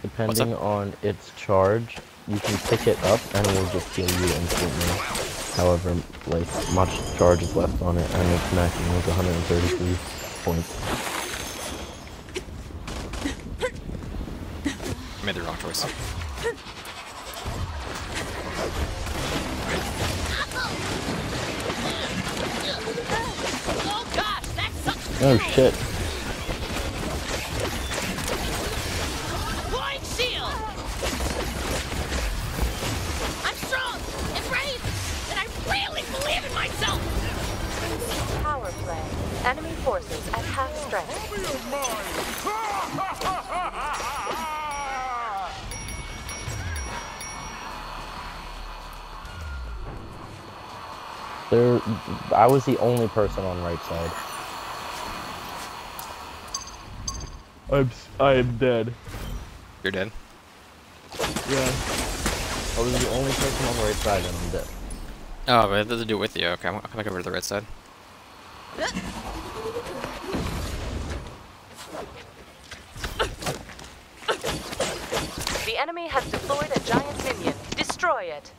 depending on its charge, you can pick it up and it will just heal you instantly. However, like much charge is left on it, and its maximum is 133 points. I made the wrong choice. Oh shit. I'm strong and brave, and I believe in myself. Power play. Enemy forces at half strength. there, I was the only person on right side. I'm I'm dead. You're dead. Yeah. I was the only person on the right side and I'm dead. Oh, but it doesn't do it with you. Okay, I'm I'll come back over to the right side. The enemy has deployed a giant minion. Destroy it.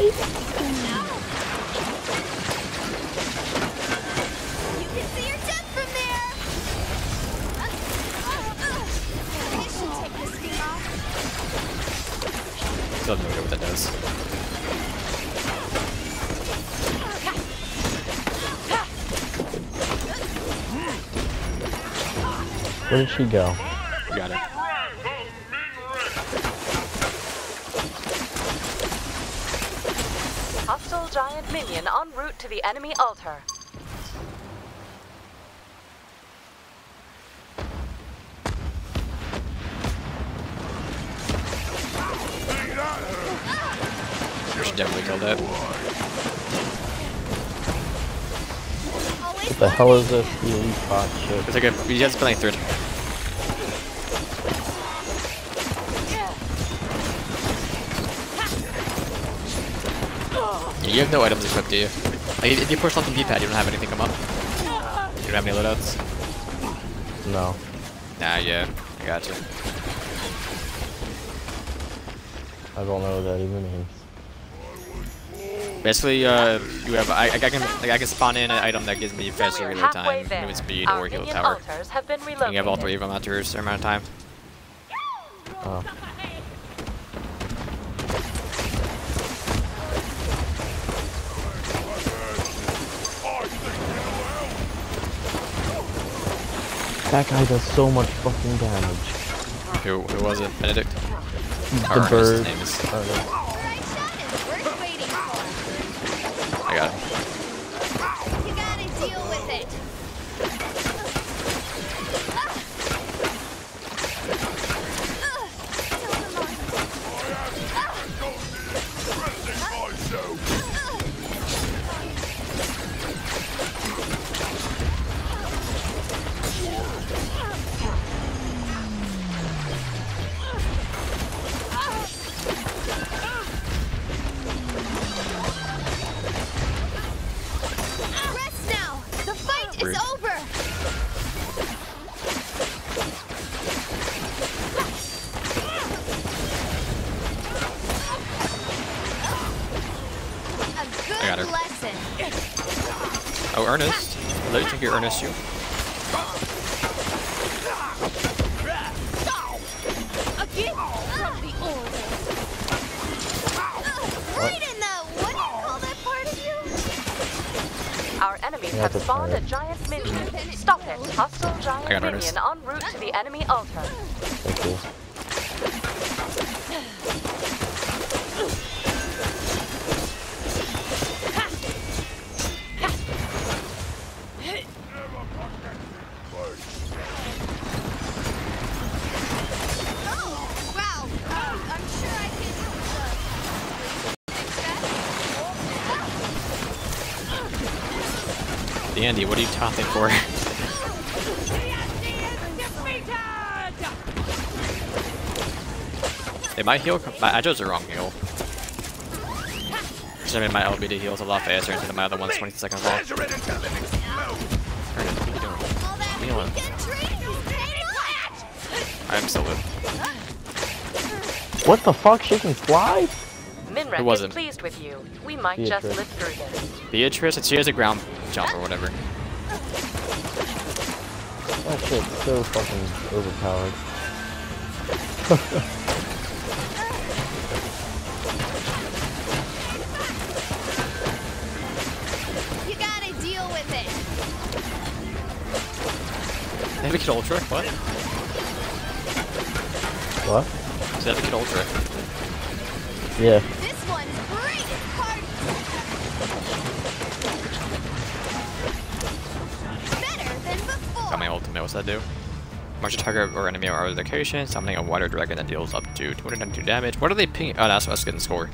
You Still have no idea what that does. Where did she go? Got it. Hostile giant minion en route to the enemy altar. Hell is this elite bot shit? It's like a, you guys playing third. Yeah, you have no items equipped, do you? Like, if you push on the D-pad, you don't have anything come up. You don't have any loadouts? No. Nah, yeah, I gotcha. I don't know what that even means. Basically, uh, you have I, I can like I can spawn in an item that gives me faster reload time, movement speed, Our or heal minion tower. have been And you have all three of them after a certain amount of time. Oh. That guy does so much fucking damage. Who, who was it? Benedict? The Or Ernest, bird. his name is. Ernest. Right you call that part of you? Our enemies have spawned a giant minion. Stop it. Hostile giant I got minion Ernest. en route to the enemy altar. Thank you. That. What are you taunting for? Hey, my heal, my, I chose the wrong heal. Should have made my LBD heals a lot faster instead of my other one's 20 seconds long. Ernest, what are you doing? All that Healing. weekend training is paying off. I'm still with. What the fuck? She can fly? Minrec is wasn't? pleased with you. We might just Beatrice. live through this. Beatrice, she has a ground jump or whatever. That shit's so fucking overpowered. You gotta deal with it. They have a kid ultra? What? What? Does they have a kid ultra? Yeah. Do? March a target or enemy or other location, summoning a water dragon that deals up to 292 damage. What are they pinging? Oh, that's us getting score.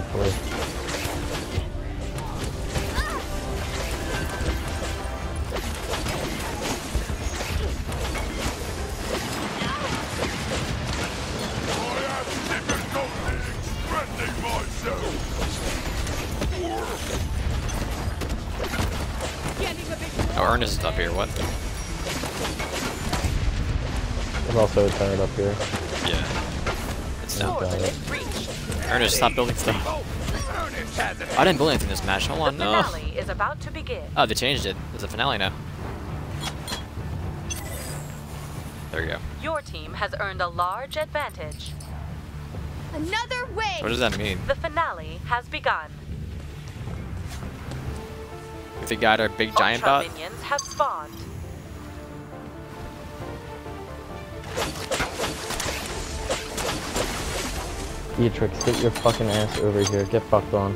Bit Oh, Ernest is up here. What? I'm also turret up here. Ernest, stop building stuff. I didn't build anything this match. Hold on, The no. is about to begin. Oh, they changed it. There's a finale now. There you go. Your team has earned a large advantage. Another way! What does that mean? The finale has begun. If they got our big giant Ultra bot? minions have spawned. Beatrix, get your fucking ass over here. Get fucked on.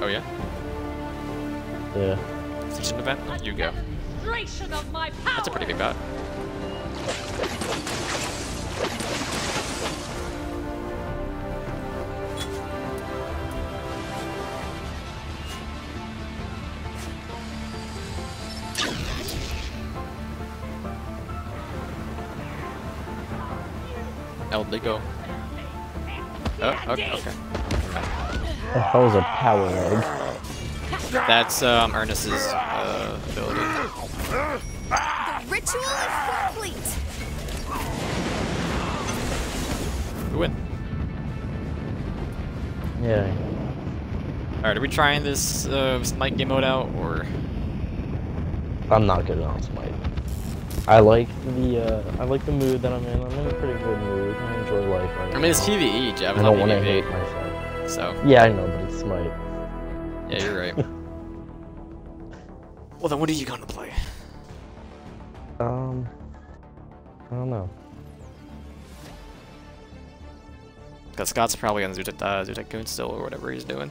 Oh yeah? Yeah. Season event? You go. of my power. That's a pretty big bot. The hell's a power egg? That's um, Ernest's uh, ability. The ritual is complete! We win. Yeah. Alright, are we trying this uh, Smite game mode out, or... I'm not good on Smite. I like the uh, I like the mood that I'm in. I'm in a pretty good mood. I enjoy life right now. I mean, it's. PvE, Jeff. I It's not don't want to hate myself. So, Yeah, I know, but it's Smite. yeah, you're right. well, then what are you gonna play? Um, I don't know. Because Scott's probably on Zutek, uh, Zutek Goon still, or whatever he's doing.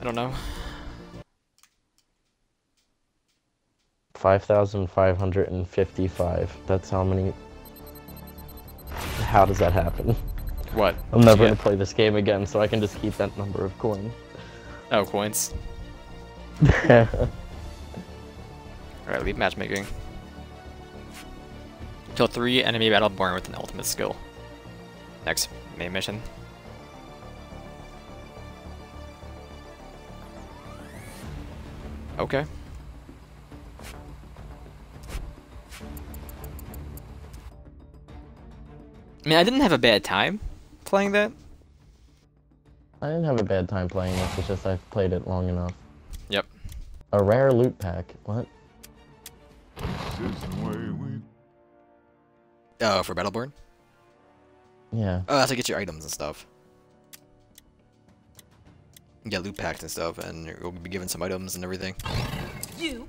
I don't know. Five thousand five hundred and fifty-five. That's how many. How does that happen? What? I'm never Yeah. gonna play this game again, so I can just keep that number of coins. Oh, coins. Alright, leave matchmaking. Kill three enemy battleborn with an ultimate skill. Next main mission. Okay. I mean, I didn't have a bad time playing that. I didn't have a bad time playing this. It's just I've played it long enough. Yep. A rare loot pack. What? This way we Oh, for Battleborn? Yeah. Oh, that's to get your items and stuff. You get loot packs and stuff, and you'll be given some items and everything. You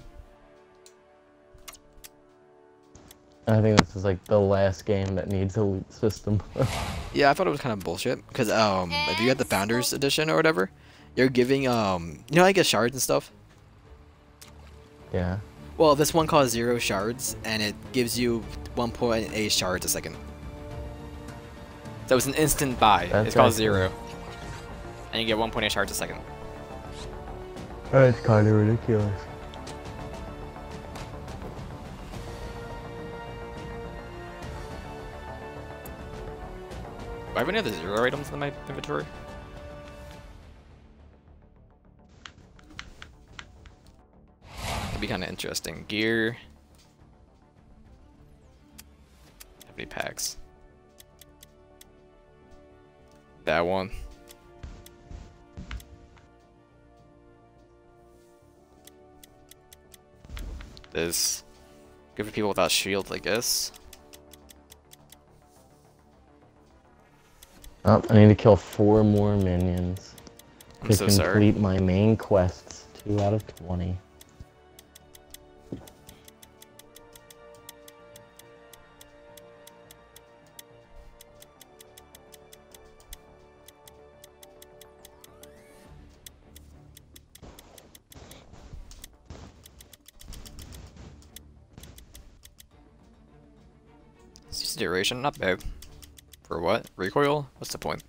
I think this is like the last game that needs a loot system. Yeah, I thought it was kind of bullshit because um, if you get the Founders Edition or whatever, you're giving um, you know, I get shards and stuff. yeah. Well, this one costs zero shards, and it gives you 1.8 shards a second. So it's an instant buy. That's it's called zero, and you get 1.8 shards a second. That's kind of ridiculous. I have any other zero items in my inventory? Could be kind of interesting. Gear. Have any packs? That one. This. Good for people without shields, I guess. Oh, I need to kill four more minions I'm to so complete sorry. my main quests. Two out of twenty. Duration, not bad. For what? Recoil? What's the point?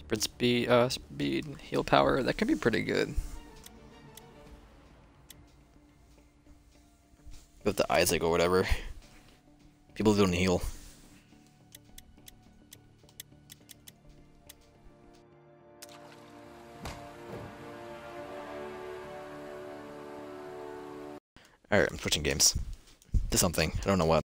Sprint speed, uh, speed, heal power, that could be pretty good. With the ISIC or whatever. People don't heal. Alright, I'm switching games. To something. I don't know what.